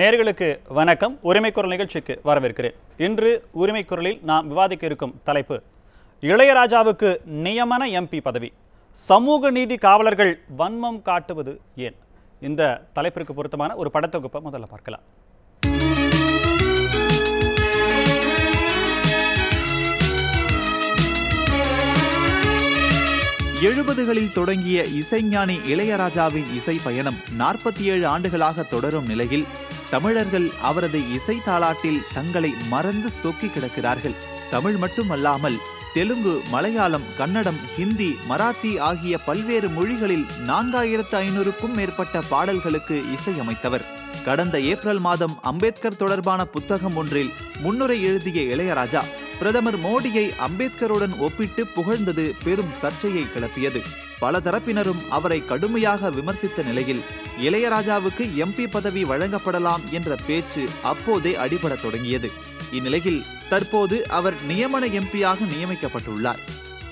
நேர்களுக்கு வணக்கம். உரிமை குரல் நிகழ்ச்சிக்கு வரவேற்கிறேன். இன்று உரிமை குரலில் நாம் விவாதிக்க இருக்கும் தலைப்பு இளையராஜாவுக்கு நியமன எம்பி பதவி சமூக நீதி காவலர்கள் வன்மம் காட்டுவது ஏன்? இந்த தலைப்பிற்கு பொருத்தமான ஒரு படத்தொகுப்பை முதல்ல பார்க்கலாம். எழுபதுகளில் தொடங்கிய இசைஞானி இளையராஜாவின் இசை பயணம் நாற்பத்தி ஏழு ஆண்டுகளாக தொடரும் நிலையில் தமிழர்கள் அவரது இசை தாளாட்டில் தங்களை மறந்து சொக்கி கிடக்கிறார்கள். தமிழ் மட்டுமல்லாமல் தெலுங்கு மலையாளம் கன்னடம் ஹிந்தி மராத்தி ஆகிய பல்வேறு மொழிகளில் நான்காயிரத்து ஐநூறுக்கும் மேற்பட்ட பாடல்களுக்கு இசையமைத்தவர். கடந்த ஏப்ரல் மாதம் அம்பேத்கர் தொடர்பான புத்தகம் ஒன்றில் முன்னுரை எழுதிய இளையராஜா பிரதமர் மோடியை அம்பேத்கருடன் ஒப்பிட்டு புகழ்ந்தது பெரும் சர்ச்சையை கிளப்பியது. பல தரப்பினரும் அவரை கடுமையாக விமர்சித்த நிலையில் இளையராஜாவுக்கு எம்பி பதவி வழங்கப்படலாம் என்ற பேச்சு அப்போதே அடிபடத் தொடங்கியது. இந்நிலையில் தற்போது அவர் நியமன எம்பியாக நியமிக்கப்பட்டுள்ளார்.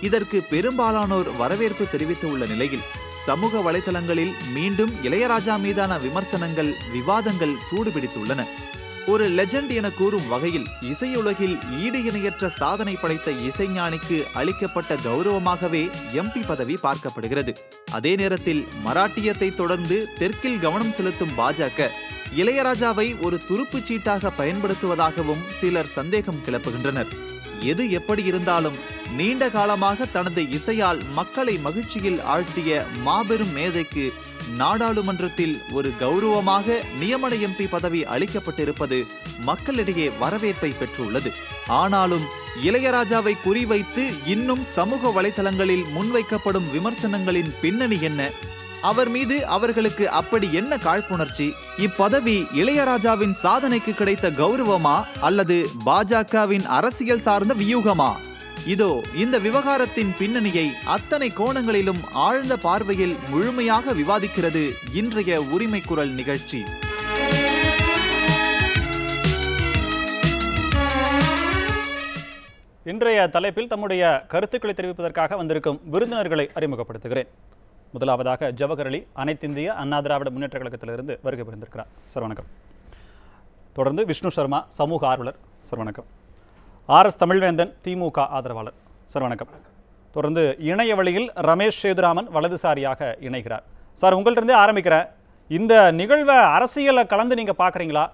இதற்கு பெரும்பாலானோர் வரவேற்பு தெரிவித்துள்ள நிலையில் சமூக வலைதளங்களில் மீண்டும் இளையராஜா மீதான விமர்சனங்கள் விவாதங்கள் சூடுபிடித்துள்ளன. ஒரு லெஜண்ட் என கூறும் வகையில் இசையுலகில் ஈடு இணையற்ற சாதனை படைத்த இசைஞானிக்கு அளிக்கப்பட்ட கௌரவமாகவே எம்பி பதவி பார்க்கப்படுகிறது. அதே நேரத்தில் மராட்டியத்தை தொடர்ந்து தெற்கில் கவனம் செலுத்தும் பாஜக இளையராஜாவை ஒரு துருப்புச் சீட்டாக பயன்படுத்துவதாகவும் சிலர் சந்தேகம் கிளப்புகின்றனர். எது எப்படி இருந்தாலும் நீண்ட காலமாக தனது இசையால் மக்களை மகிழ்ச்சியில் ஆழ்த்திய மாபெரும் மேதைக்கு நாடாளுமன்றத்தில் ஒரு கௌரவமாக நியமன எம்பி பதவி அளிக்கப்பட்டிருப்பது மக்களிடையே வரவேற்பை பெற்றுள்ளது. ஆனாலும் இளையராஜாவை குறிவைத்து இன்னும் சமூக வலைதளங்களில் முன்வைக்கப்படும் விமர்சனங்களின் பின்னணி என்ன? அவர் மீது அவர்களுக்கு அப்படி என்ன காழ்ப்புணர்ச்சி? இப்பதவி இளையராஜாவின் சாதனைக்கு கிடைத்த கௌரவமா? அல்லது பாஜகவின் அரசியல் சார்ந்த வியூகமா? இதோ இந்த விவகாரத்தின் பின்னணியை அத்தனை கோணங்களிலும் ஆழ்ந்த பார்வையில் முழுமையாக விவாதிக்கிறது இன்றைய உரிமை குரல் நிகழ்ச்சி. இன்றைய தலைப்பில் தம்முடைய கருத்துக்களை தெரிவிப்பதற்காக வந்திருக்கும் விருந்தினர்களை அறிமுகப்படுத்துகிறேன். முதலாவதாக ஜவஹர் அலி அனைத்திந்திய அண்ணா திராவிட முன்னேற்ற கழகத்திலிருந்து வருகை புரிந்திருக்கிறார். சார் வணக்கம். தொடர்ந்து விஷ்ணு சர்மா சமூக ஆர்வலர். சார் வணக்கம். ஆர்எஸ் தமிழ்வேந்தன் திமுக ஆதரவாளர். சார் வணக்கம். தொடர்ந்து இணைய வழியில் ரமேஷ் சேதுராமன் வலதுசாரியாக இணைகிறார். சார் உங்கள்கிட்டருந்தே ஆரம்பிக்கிறேன் இந்த நிகழ்வை அரசியலை கலந்து நீங்கள் பார்க்குறீங்களா?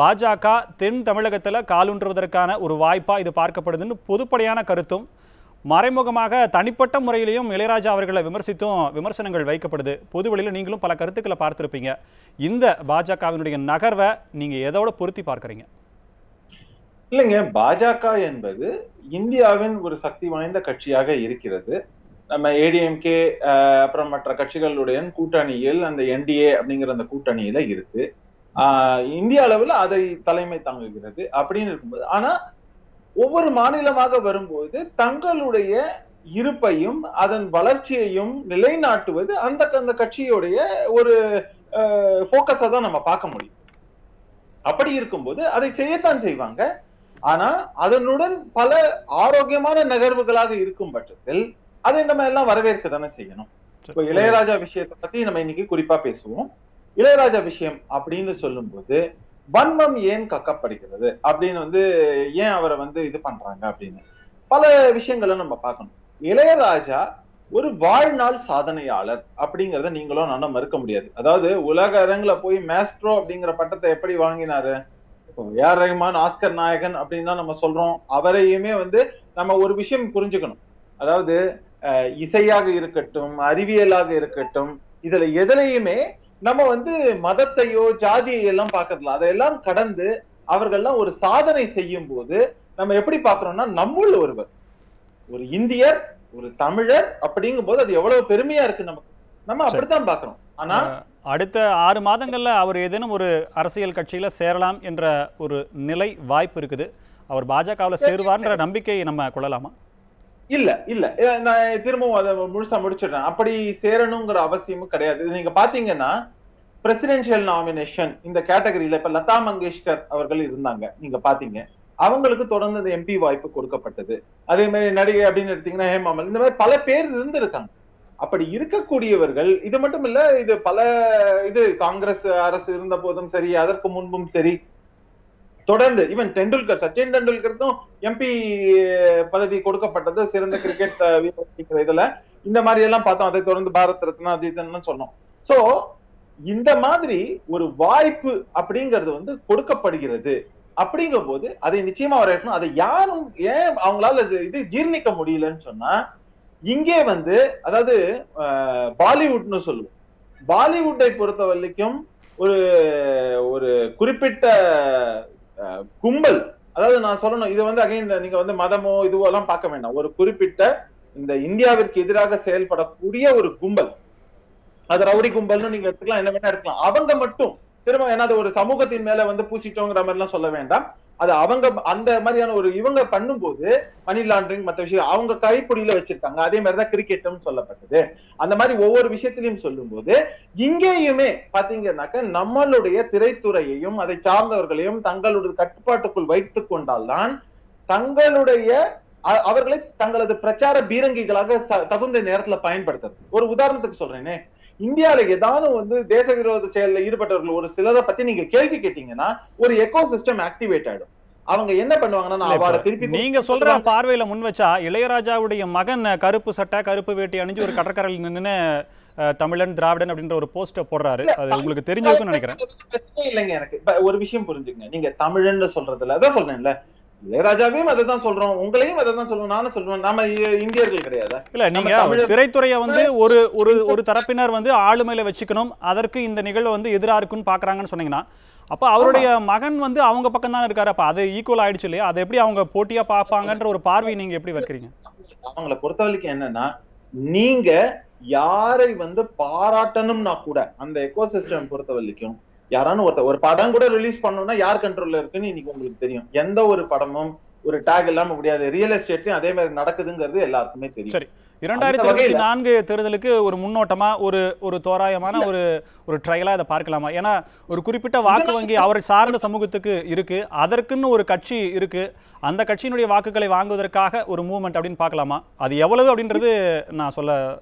பாஜக தென் தமிழகத்தில் காலூன்றுவதற்கான ஒரு வாய்ப்பாக இது பார்க்கப்படுதுன்னு பொதுப்படையான கருத்தும் மறைமுகமாக தனிப்பட்ட முறையிலையும் இளையராஜா அவர்களை விமர்சித்தும் விமர்சனங்கள் வைக்கப்படுது. பொதுவெளியில் நீங்களும் பல கருத்துக்களை பார்த்துருப்பீங்க. இந்த பாஜகவினுடைய நகர்வை நீங்கள் எதோட பொருத்தி பார்க்குறீங்க? இல்லைங்க. பாஜக என்பது இந்தியாவின் ஒரு சக்தி வாய்ந்த கட்சியாக இருக்கிறது. நம்ம ஏடிஎம்கே அப்புறம் மற்ற கட்சிகளுடைய கூட்டணியில் அந்த என்டிஏ அப்படிங்கிற அந்த கூட்டணியில இருக்கு. ஆஹ் இந்திய அளவில் அதை தலைமை தாங்குகிறது அப்படின்னு இருக்கும்போது. ஆனா ஒவ்வொரு மாநிலமாக வரும்போது தங்களுடைய இருப்பையும் அதன் வளர்ச்சியையும் நிலைநாட்டுவது அந்த அந்த கட்சியுடைய ஒரு போக்கஸா தான் நம்ம பார்க்க முடியும். அப்படி இருக்கும்போது அதை செய்யத்தான் செய்வாங்க. ஆனா அதனுடன் பல ஆரோக்கியமான நகர்வுகளாக இருக்கும் பட்சத்தில் அதை நம்ம எல்லாம் வரவேற்க தானே செய்யணும். இப்போ இளையராஜா விஷயத்தை பத்தி நம்ம இன்னைக்கு குறிப்பா பேசுவோம். இளையராஜா விஷயம் அப்படின்னு சொல்லும்போது வன்மம் ஏன் கக்கப்படுகிறது? அப்படின்னு வந்து ஏன் அவரை வந்து இது பண்றாங்க அப்படின்னு? பல விஷயங்களை நம்ம பார்க்கணும். இளையராஜா ஒரு வாழ்நாள் சாதனையாளர் அப்படிங்கிறத நீங்களும் நானும் மறுக்க முடியாது. அதாவது உலக அரங்குல போய் மேஸ்ட்ரோ அப்படிங்கிற பட்டத்தை எப்படி வாங்கினாரு? ஏஆர் ரஹ்மான் ஆஸ்கர் நாயகன் அப்படின்னு தான் நம்ம சொல்றோம். அவரையுமே வந்து நம்ம ஒரு விஷயம் புரிஞ்சுக்கணும். அதாவது இசையாக இருக்கட்டும் அறிவியலாக இருக்கட்டும் இதுல எதுலையுமே நம்ம வந்து மதத்தையோ ஜாதியை எல்லாம் பாக்குறதுல அதையெல்லாம் கடந்து அவர்கள்லாம் ஒரு சாதனை செய்யும் போது நம்ம எப்படி பாக்குறோம்னா நம்முள் ஒருவர். ஒரு இந்தியர் ஒரு தமிழர் அப்படிங்கும் போது அது எவ்வளவு பெருமையா இருக்கு நமக்கு. நம்ம அப்படித்தான் பாக்குறோம் ஆனா அடுத்த ஆறு மாதங்கள்ல அவர் ஏதேனும் ஒரு அரசியல் கட்சியில சேரலாம் என்ற ஒரு நிலை வாய்ப்பு இருக்குது. அவர் பாஜகவில் சேருவார்ன்ற நம்பிக்கையை நம்ம கொள்ளலாமா? இல்ல இல்ல. நான் திரும்பவும் அதை முழுசா முடிச்சிடுறேன். அப்படி சேரணுங்கிற அவசியமும் கிடையாது. நீங்க பாத்தீங்கன்னா பிரசிடென்சியல் நாமினேஷன் இந்த கேட்டகரியில இப்ப லதா மங்கேஷ்கர் அவர்கள் இருந்தாங்க. நீங்க பாத்தீங்க. அவங்களுக்கு தொடர்ந்து எம்பி வாய்ப்பு கொடுக்கப்பட்டது. அதே மாதிரி நடிகை அப்படின்னு எடுத்தீங்கன்னா ஹேமாமல். இந்த மாதிரி பல பேர் இருந்திருக்காங்க. அப்படி இருக்கக்கூடியவர்கள் இது மட்டும் இல்ல இது பல இது காங்கிரஸ் அரசு இருந்த போதும் சரி அதற்கு முன்பும் சரி தொடர்ந்து ஈவன் டெண்டுல்கர் சச்சின் டெண்டுல்கருக்கும் எம்பி பதவி கொடுக்கப்பட்டது சிறந்த கிரிக்கெட் வீரர் இதுல. இந்த மாதிரி எல்லாம் பார்த்தோம். அதை தொடர்ந்து பாரத் ரத்னா அது இதுன்னு சொன்னோம். சோ இந்த மாதிரி ஒரு வாய்ப்பு அப்படிங்கிறது வந்து கொடுக்கப்படுகிறது. அப்படிங்கும் போது அதை நிச்சயமா வரவேற்கணும் அதை யாரும் ஏன் அவங்களால இது இது ஜீர்ணிக்க முடியலன்னு சொன்னா இங்கே வந்து அதாவது அஹ், பாலிவுட்னு சொல்லுவோம். பாலிவுட்டை பொறுத்த வரைக்கும் ஒரு ஒரு குறிப்பிட்ட கும்பல். அதாவது நான் சொல்லணும் இது வந்து அகைன் நீங்க வந்து மதமோ இதுவோ எல்லாம் பார்க்க வேண்டாம். ஒரு குறிப்பிட்ட இந்த இந்தியாவிற்கு எதிராக செயல்படக்கூடிய ஒரு கும்பல். அது ரவுடி கும்பல்னு நீங்க எடுத்துக்கலாம் என்ன வேணா எடுக்கலாம் அவங்க மட்டும் திரும்ப ஏன்னா அது ஒரு சமூகத்தின் மேல வந்து பூசிட்டோங்கிற மாதிரி எல்லாம் சொல்ல வேண்டாம். அது அவங்க அந்த மாதிரியான ஒரு இவங்க பண்ணும்போது மணி லாண்டரிங் மற்ற விஷயம் அவங்க கைப்பிடியில வச்சிருக்காங்க. அதே மாதிரிதான் கிரிக்கெட்டும் சொல்லப்பட்டது. அந்த மாதிரி ஒவ்வொரு விஷயத்திலையும் சொல்லும்போது இங்கேயுமே பாத்தீங்கன்னாக்க நம்மளுடைய திரைத்துறையையும் அதை சார்ந்தவர்களையும் தங்களுடைய கட்டுப்பாட்டுக்குள் வைத்துக் கொண்டால்தான் தங்களுடைய அவர்களை தங்களது பிரச்சார பீரங்கிகளாக தகுந்த நேரத்துல பயன்படுத்துறது. ஒரு உதாரணத்துக்கு சொல்றேனே. இந்தியால ஏதாவது வந்து தேச விரோத செயல்ல ஈடுபட்டவர்கள் ஒரு சிலரை பத்தி நீங்க கேள்வி கேட்டீங்கன்னா ஒரு எக்கோ சிஸ்டம் ஆக்டிவேட் ஆயிடும். அவங்க என்ன பண்ணுவாங்கன்னா திருப்பி நீங்க சொல்ற பார்வையில முன் வச்சா இளையராஜாவுடைய மகன் கருப்பு சட்டை கருப்பு வேட்டி அணிஞ்சு ஒரு கடற்கரையில் நின்னு தமிழன் திராவிடன் அப்படின்ற ஒரு போஸ்டர் போடுறாரு. அது உங்களுக்கு தெரிஞ்சிருக்கும்னு நினைக்கிறேன். இல்லைங்க எனக்கு. ஒரு விஷயம் புரிஞ்சுக்கங்க. நீங்க தமிழன்னு சொல்றதுல அதான் சொல்றேன்ல. இளையராஜாவையும் அதை தான் சொல்றோம். உங்களையும் அதை தான் சொல்றோம். நானும் சொல்றேன் நாம இந்தியர்கள் கிடையாது. இல்ல நீங்க திரைத்துறையை வந்து ஒரு ஒரு ஒரு தரப்பினர் வந்து ஆளுமையில வச்சுக்கணும். அதற்கு இந்த நிகழ்வு வந்து எதிரா இருக்குன்னு பாக்குறாங்கன்னு சொன்னீங்கன்னா அப்ப அவருடைய மகன் வந்து அவங்க பக்கம் தான் இருக்காரு. அப்ப அது ஈக்குவல் ஆயிடுச்சு இல்லையா? அதை எப்படி அவங்க போட்டியா பார்ப்பாங்கன்ற ஒரு பார்வை நீங்க எப்படி வைக்கிறீங்க? அவங்கள பொறுத்த வரைக்கும் என்னன்னா நீங்க யாரை வந்து பாராட்டணும்னா கூட அந்த எக்கோ சிஸ்டம் பொறுத்த வரைக்கும் யாரானு ஒருத்தர் ஒரு படம் கூட ரிலீஸ் பண்ணணும்னா யார் கண்ட்ரோல்ல இருக்குன்னு இன்னைக்கு உங்களுக்கு தெரியும். எந்த ஒரு படமும் ஒரு டேக் இல்லாம முடியாது. ரியல் எஸ்டேட்லயும் அதே மாதிரி நடக்குதுங்கிறது எல்லாருக்குமே தெரியும். சரி. இரண்டாயிரத்தி இருபத்தி நான்கு தேர்தலுக்கு ஒரு முன்னோட்டமா ஒரு ஒரு தோராயமான ஒரு ஒரு ட்ரையலா இதை பார்க்கலாமா? ஏன்னா ஒரு குறிப்பிட்ட வாக்கு வங்கி அவரை சார்ந்த சமூகத்துக்கு இருக்கு. அதற்குன்னு ஒரு கட்சி இருக்கு. அந்த கட்சியினுடைய வாக்குகளை வாங்குவதற்காக ஒரு மூவ்மெண்ட் அப்படின்னு பார்க்கலாமா? அது எவ்வளவு அப்படின்றது நான் சொல்ல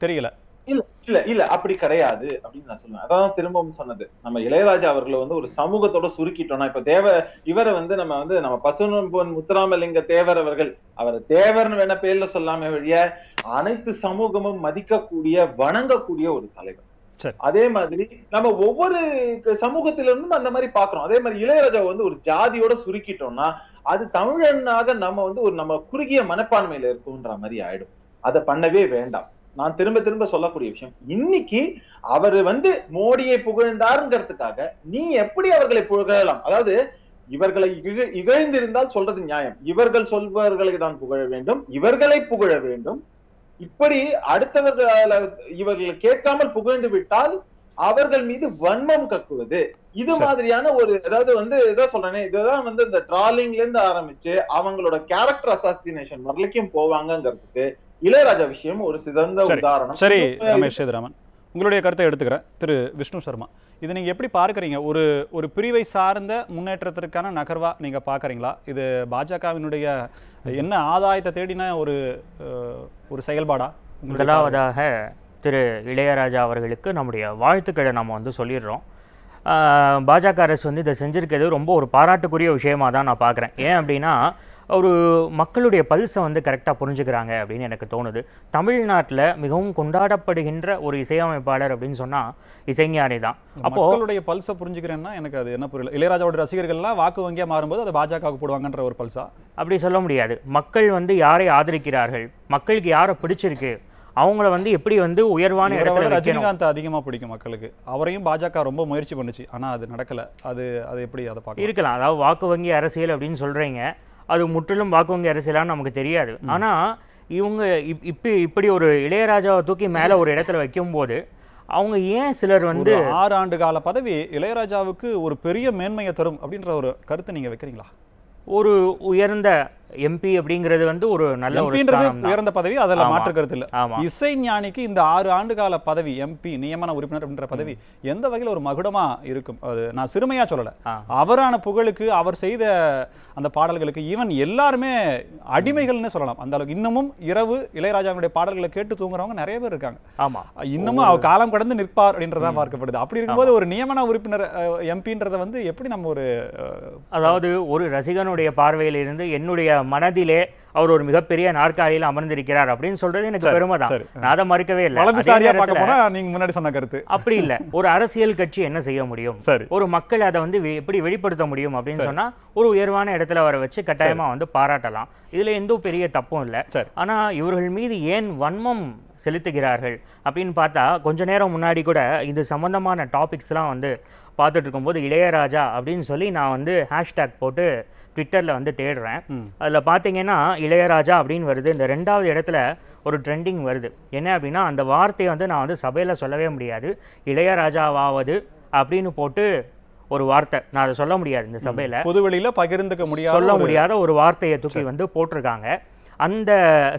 தெரியல. இல்ல இல்ல இல்ல அப்படி கிடையாது அப்படின்னு நான் சொல்லுவேன். அதான் திரும்பவும் சொன்னது. நம்ம இளையராஜா அவர்களை வந்து ஒரு சமூகத்தோட சுருக்கிட்டோம்னா இப்ப தேவ இவரை வந்து நம்ம வந்து நம்ம பசுனம்பொன் முத்துராமலிங்க தேவர் அவர்கள் அவர் தேவர்னு வேணா பேர்ல சொல்லாம வழிய அனைத்து சமூகமும் மதிக்கக்கூடிய வணங்கக்கூடிய ஒரு தலைவர். அதே மாதிரி நம்ம ஒவ்வொரு க- சமூகத்தில இருந்தும் அந்த மாதிரி பாக்குறோம். அதே மாதிரி இளையராஜா வந்து ஒரு ஜாதியோட சுருக்கிட்டோம்னா அது தமிழனாக நம்ம வந்து ஒரு நம்ம குறுகிய மனப்பான்மையில இருக்குன்ற மாதிரி ஆயிடும். அதை பண்ணவே வேண்டாம். நான் திரும்ப திரும்ப சொல்லக்கூடிய விஷயம். இன்னைக்கு அவர் வந்து மோடியை புகழ்ந்தாருங்கிறதுக்காக நீ எப்படி அவர்களை புகழலாம்? அதாவது இவர்களை இக- இகழ்ந்திருந்தால் சொல்றது நியாயம். இவர்கள் சொல்பவர்களை தான் புகழ வேண்டும். இவர்களை புகழ வேண்டும். இப்படி அடுத்தவர்கள் இவர்கள் கேட்காமல் புகழ்ந்து விட்டால் அவர்கள் மீது வன்மம் கக்குவது. இது. மாதிரியான ஒரு அதாவது வந்து இதை சொல்றேனே இதுதான் வந்து இந்த டிராலிங்ல இருந்து ஆரம்பிச்சு அவங்களோட கேரக்டர் அசாசினேஷன் வரலைக்கும் போவாங்கங்கிறதுக்கு இளையராஜா விஷயம் ஒரு சிறந்த சரி. உதாரணம். சரி ரமேஷ் சேதுராமன். உங்களுடைய கருத்தை எடுத்துக்கிறேன் திரு விஷ்ணு சர்மா. இது நீங்க எப்படி பார்க்கறீங்க? ஒரு ஒரு பிரிவை சார்ந்த முன்னேற்றத்திற்கான நகர்வா நீங்க பார்க்கறீங்களா? இது பாஜகவினுடைய என்ன ஆதாயத்தை தேடின ஒரு ஒரு செயல்பாடா? முதலாவதாக திரு இளையராஜா அவர்களுக்கு நம்முடைய வாழ்த்துக்களை நம்ம வந்து சொல்லிடுறோம். பாஜக அரசு வந்து இதை செஞ்சிருக்கிறது ரொம்ப ஒரு பாராட்டுக்குரிய விஷயமா தான் நான் பார்க்குறேன். ஏன் அப்படின்னா ஒரு மக்களுடைய பல்ஸை வந்து கரெக்டாக புரிஞ்சுக்கிறாங்க அப்படின்னு எனக்கு தோணுது. தமிழ்நாட்டில் மிகவும் கொண்டாடப்படுகின்ற ஒரு இசையமைப்பாளர் அப்படின்னு சொன்னால் இசைஞானி தான். அப்போ மக்களுடைய பல்ஸை புரிஞ்சுக்கிறேன்னா எனக்கு அது என்ன புரியல. இளையராஜாவோட ரசிகர்கள்லாம் வாக்கு வங்கியா மாறும்போது அதை பாஜகவுக்கு போடுவாங்கன்ற ஒரு பல்ஸா? அப்படி சொல்ல முடியாது. மக்கள் வந்து யாரை ஆதரிக்கிறார்கள்? மக்களுக்கு யாரை பிடிச்சிருக்கு? அவங்கள வந்து எப்படி வந்து உயர்வான இடத்துல ரஜினிகாந்த் அதிகமா பிடிக்கும் மக்களுக்கு. அவரையும் பாஜக ரொம்ப முயற்சி பண்ணுச்சு. ஆனா அது நடக்கல. அது அது எப்படி அதை பார்க்கலாம்? இருக்கலாம். அதாவது வாக்கு வங்கி அரசியல் அப்படின்னு சொல்றீங்க. அது முற்றிலும் வாக்கு வங்கி அரசியலான்னு நமக்கு தெரியாது. ஆனா இவங்க இப் இப்படி இப்படி ஒரு இளையராஜாவை தூக்கி மேல ஒரு இடத்துல வைக்கும்போது அவங்க ஏன் சிலர் வந்து ஆறு ஆண்டு கால பதவி இளையராஜாவுக்கு ஒரு பெரிய மேன்மையை தரும் அப்படின்ற ஒரு கருத்தை நீங்க வைக்கிறீங்களா? ஒரு உயர்ந்த எம்பி அப்படிங்கிறது வந்து ஒரு நல்ல. உயர்ந்த பதவி அதில் ஆமா. மாற்று கருத்து இல்ல இசை ஞானிக்கு இந்த ஆறு ஆண்டு கால பதவி எம்பி நியமன உறுப்பினர் அப்படின்ற பதவி எந்த வகையில் ஒரு மகுடமா இருக்கும்? அது நான் சிறுமையா சொல்லல. அவரான புகழுக்கு அவர் செய்த அந்த பாடல்களுக்கு ஈவன் எல்லாருமே அடிமைகள்னு சொல்லலாம். அந்த அளவுக்கு இன்னமும் இரவு இளையராஜாவுடைய பாடல்களை கேட்டு தூங்குறவங்க நிறைய பேர் இருக்காங்க. ஆமா. இன்னமும் அவர் காலம் கடந்து நிற்பார் அப்படின்றதா பார்க்கப்படுது. அப்படி இருக்கும்போது ஒரு நியமன உறுப்பினர் எம்பின்றத வந்து எப்படி நம்ம ஒரு அதாவது ஒரு ரசிகனுடைய பார்வையிலிருந்து என்னுடைய மனதிலே அவர் ஒரு மிகப்பெரிய நாற்காலியில் அமர்ந்திருக்கிறார் அப்படின்னு சொல்றது எனக்கு பெருமை தான். நான் அதை மறுக்கவே இல்லை. வலதுசாரியா பார்க்க போனா நீங்க முன்னாடி சொன்ன கருத்து. அப்படி இல்ல. ஒரு அரசியல் கட்சி என்ன செய்ய முடியும்? ஒரு மக்கள் அதை வந்து எப்படி வெளிப்படுத்த முடியும் அப்படின்னு சொன்னா ஒரு உயர்வான இடத்துல வர வச்சு கட்டாயமா வந்து பாராட்டலாம். இதுல எந்த பெரிய தப்பும் இல்ல. ஆனா இவர்கள் மீது ஏன் வன்மம் செலுத்துகிறார்கள் அப்படின்னு பார்த்தா கொஞ்ச நேரம் முன்னாடி கூட இது சம்பந்தமான டாபிக்ஸ்லாம் வந்து பார்த்துட்டு இருக்கும்போது இளையராஜா அப்படின்னு சொல்லி நான் வந்து ஹேஷ்டேக் போட்டு ட்விட்டரில் வந்து தேடுறேன். அதில் பார்த்தீங்கன்னா இளையராஜா அப்படின்னு வருது. இந்த ரெண்டாவது இடத்துல ஒரு ட்ரெண்டிங் வருது. என்ன அப்படின்னா அந்த வார்த்தையை வந்து நான் வந்து சபையில் சொல்லவே முடியாது. இளையராஜாவாவது அப்படின்னு போட்டு ஒரு வார்த்தை. நான் அதை சொல்ல முடியாது இந்த சபையில். பொதுவெளியில பகிர்ந்துக்க முடியாத சொல்ல முடியாத ஒரு வார்த்தையை தூக்கி வந்து போட்டிருக்காங்க. அந்த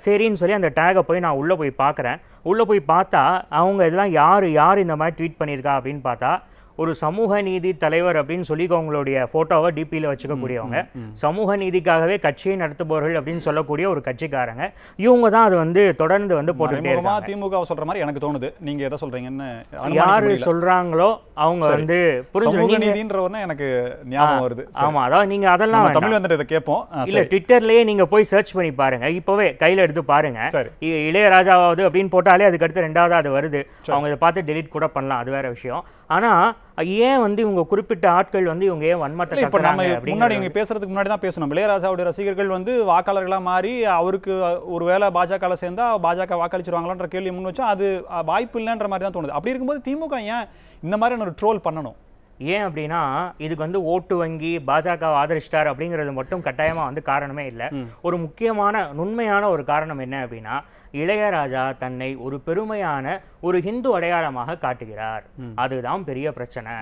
சரின்னு சொல்லி அந்த டேகை போய் நான் உள்ளே போய் பார்க்குறேன் உள்ளே போய் பார்த்தா அவங்க இதெல்லாம் யார் யார் இந்த மாதிரி ட்வீட் பண்ணியிருக்கா அப்படின்னு பார்த்தா ஒரு சமூக நீதி தலைவர் அப்படின்னு சொல்லி அவங்களுடைய ஃபோட்டோவை டிபியில் வச்சுக்கக்கூடியவங்க. சமூக நீதிக்காகவே கட்சியை நடத்துபவர்கள் அப்படின்னு சொல்லக்கூடிய ஒரு கட்சிக்காரங்க. இவங்க தான் அது வந்து தொடர்ந்து வந்து போட்டுக்கிட்டே மறைமுகமா இருக்காங்க. திமுக சொல்ற மாதிரி எனக்கு தோணுது. நீங்க எதை சொல்றீங்கன்னு யாரு. சொல்றாங்களோ அவங்க. வந்து புரிஞ்சு நீதின்றவொடனே எனக்கு ஞாபகம் வருது. ஆமா அதாவது நீங்க அதெல்லாம். தமிழ் வந்துட்டு இதை கேட்போம். இல்ல. ட்விட்டர்லயே நீங்க போய் சர்ச் பண்ணி பாருங்க. இப்பவே கையில எடுத்து பாருங்க. சரி. இ- இளையராஜாவாவது அப்படின்னு போட்டாலே அதுக்கு அடுத்து ரெண்டாவது அது வருது. அவங்க இதை பார்த்து டெலீட் கூட பண்ணலாம். அது வேற விஷயம். ஆனா ஏன் வந்து இவங்க குறிப்பிட்ட ஆட்கள் வந்து இவங்க ஏன் வன்மத்தை இப்ப நம்ம முன்னாடி இங்க பேசுறதுக்கு முன்னாடி தான் பேசணும். இளையராஜாவுடைய ரசிகர்கள் வந்து வாக்காளர்களா மாறி அவருக்கு ஒருவேளை பாஜக சேர்ந்தா பாஜக வாக்களிச்சிருவாங்களான்ற கேள்வி முன் வச்சா அது வாய்ப்பு இல்லைன்ற மாதிரி தான் தோணுது. அப்படி இருக்கும்போது திமுக ஏன் இந்த மாதிரி ஒரு ட்ரோல் பண்ணணும்? ஏன் அப்படின்னா இதுக்கு வந்து ஓட்டு வங்கி பாஜக ஆதரிச்சிட்டார் அப்படிங்கிறது மட்டும் கட்டாயமா வந்து காரணமே இல்லை. ஒரு முக்கியமான நுண்மையான ஒரு காரணம் என்ன அப்படின்னா இளையராஜா தன்னை ஒரு பெருமையான ஒரு ஹிந்து அடையாளமாக காட்டுகிறார். அதுதான் பெரிய பிரச்சனை.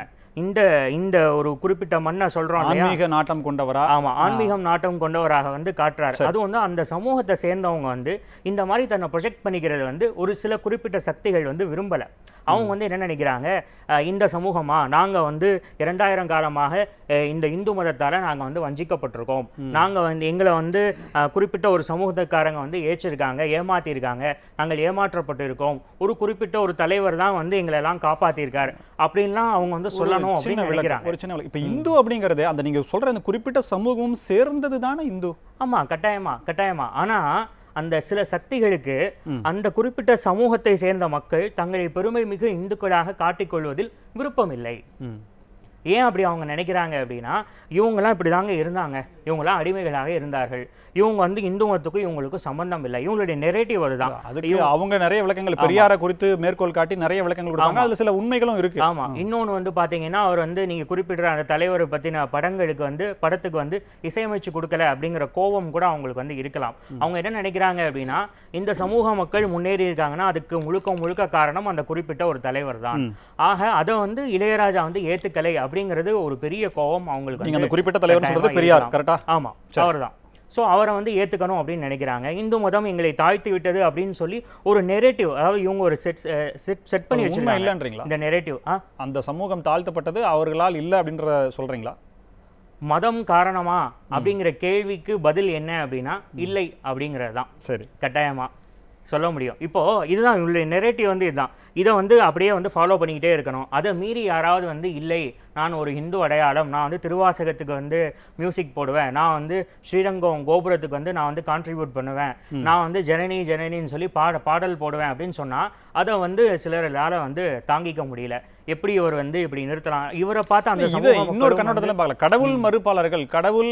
இந்த இந்த ஒரு குறிப்பிட்ட மண்ணை சொல்றோம் ஆன்மீக நாட்டம் கொண்டவரா? ஆமா ஆன்மீகம் நாட்டம் கொண்டவராக வந்து காட்டுறாரு. அது வந்து அந்த சமூகத்தை சேர்ந்தவங்க வந்து இந்த மாதிரி தன்னை ப்ரொஜெக்ட் பண்ணிக்கிறது வந்து ஒரு சில குறிப்பிட்ட சக்திகள் வந்து விரும்பல. அவங்க வந்து என்ன நினைக்கிறாங்க? இந்த சமூகமா? நாங்க வந்து இரண்டாயிரம் காலமாக இந்த இந்து மதத்தால நாங்க வந்து வஞ்சிக்கப்பட்டிருக்கோம். நாங்க வந்து எங்களை வந்து குறிப்பிட்ட ஒரு சமூகத்துக்காரங்க வந்து ஏற்றிருக்காங்க ஏமாத்திருக்காங்க. நாங்கள் ஏமாற்றப்பட்டு இருக்கோம் ஒரு குறிப்பிட்ட ஒரு தலைவர் தான் வந்து எங்களை எல்லாம் காப்பாத்திருக்காரு. அப்படின்லாம் அவங்க வந்து சொல்லணும் சின்ன அப்படின்னு விளக்கம் ஒரு சின்ன விளக்கம். இப்ப இந்து அப்படிங்கறது அந்த நீங்க சொல்ற அந்த குறிப்பிட்ட சமூகமும் சேர்ந்தது தானே இந்து? ஆமா கட்டாயமா கட்டாயமா. ஆனா அந்த சில சக்திகளுக்கு அந்த குறிப்பிட்ட சமூகத்தை சேர்ந்த மக்கள் தங்களை பெருமை மிகு இந்துக்களாக காட்டிக்கொள்வதில் விருப்பம் இல்லை ம். ஏன் அப்படி அவங்க நினைக்கிறாங்க அப்படின்னா இவங்கெல்லாம் இப்படி தாங்க இருந்தாங்க. இவங்கெல்லாம் அடிமைகளாக இருந்தார்கள். இவங்க வந்து இந்து மதத்துக்கும் இவங்களுக்கும் சம்பந்தம் இல்லை. இவங்களுடைய நெரேட்டிவ் அதுதான். அதுக்கு அவங்க நிறைய விளக்கங்கள் பெரியாரை குறித்து மேற்கோள் காட்டி நிறைய விளக்கங்கள் கொடுத்தாங்க அதுல சில உண்மைகளும் இருக்கு. ஆமா. இன்னொன்னு வந்து பாத்தீங்கன்னா அவர் வந்து நீங்க குறிப்பிடுற அந்த தலைவரை பத்தின படங்களுக்கு வந்து படத்துக்கு வந்து இசையமைச்சு கொடுக்கல அப்படிங்கிற கோபம் கூட அவங்களுக்கு வந்து இருக்கலாம். அவங்க என்ன நினைக்கிறாங்க அப்படின்னா இந்த சமூக மக்கள் முன்னேறி இருக்காங்கன்னா அதுக்கு முழுக்க முழுக்க காரணம் அந்த குறிப்பிட்ட ஒரு தலைவர் தான் ஆக அதை வந்து இளையராஜா வந்து ஏத்துக்கலை அப்படிங்கிறது ஒரு பெரிய கோபம் அவங்களுக்கு நீங்க அந்த குறிப்பிட்ட தலைவர் சொல்றது கட்டாயமா பெரியார் இருக்கலாம். கரெக்டா ஆமா அவர்தான். ஸோ அவரை வந்து ஏத்துக்கணும் அப்படின்னு நினைக்கிறாங்க. இந்து மதம் எங்களை தாழ்த்தி விட்டது அப்படின்னு சொல்லி ஒரு நெரேட்டிவ் அதாவது இவங்க ஒரு செட் செட் செட் பண்ணி வச்சிருக்காங்க. இல்லைன்றீங்களா? இந்த நெரேட்டிவ் ஆ? அந்த சமூகம் தாழ்த்தப்பட்டது அவர்களால் இல்ல அப்படின்ற சொல்றீங்களா? மதம் காரணமா அப்படிங்கிற கேள்விக்கு பதில் என்ன அப்படின்னா இல்லை அப்படிங்கிறது தான் சரி. கட்டாயமா சொல்ல முடியும். இப்போ இதுதான் இவங்களுடைய நெரேட்டிவ் வந்து இதுதான். இதை வந்து அப்படியே வந்து ஃபாலோ பண்ணிக்கிட்டே இருக்கணும். அதை மீறி யாராவது வந்து இல்லை நான் ஒரு ஹிந்து அடையாளம் நான் வந்து திருவாசகத்துக்கு வந்து மியூசிக் போடுவேன். நான் வந்து ஸ்ரீரங்கம் கோபுரத்துக்கு வந்து நான் வந்து கான்ட்ரிபியூட் பண்ணுவேன். நான் வந்து ஜனனி ஜனனின்னு சொல்லி பாட பாடல் போடுவேன். அப்படின்னு சொன்னா அதை வந்து சிலரால வந்து தாங்கிக்க முடியல. எப்படி இவர் வந்து இப்படி நிறுத்தலாம்? இவரை பார்த்து அந்த இது இன்னொரு கண்ணோட்டத்துல பார்க்கல. கடவுள் மறுப்பாளர்கள் கடவுள்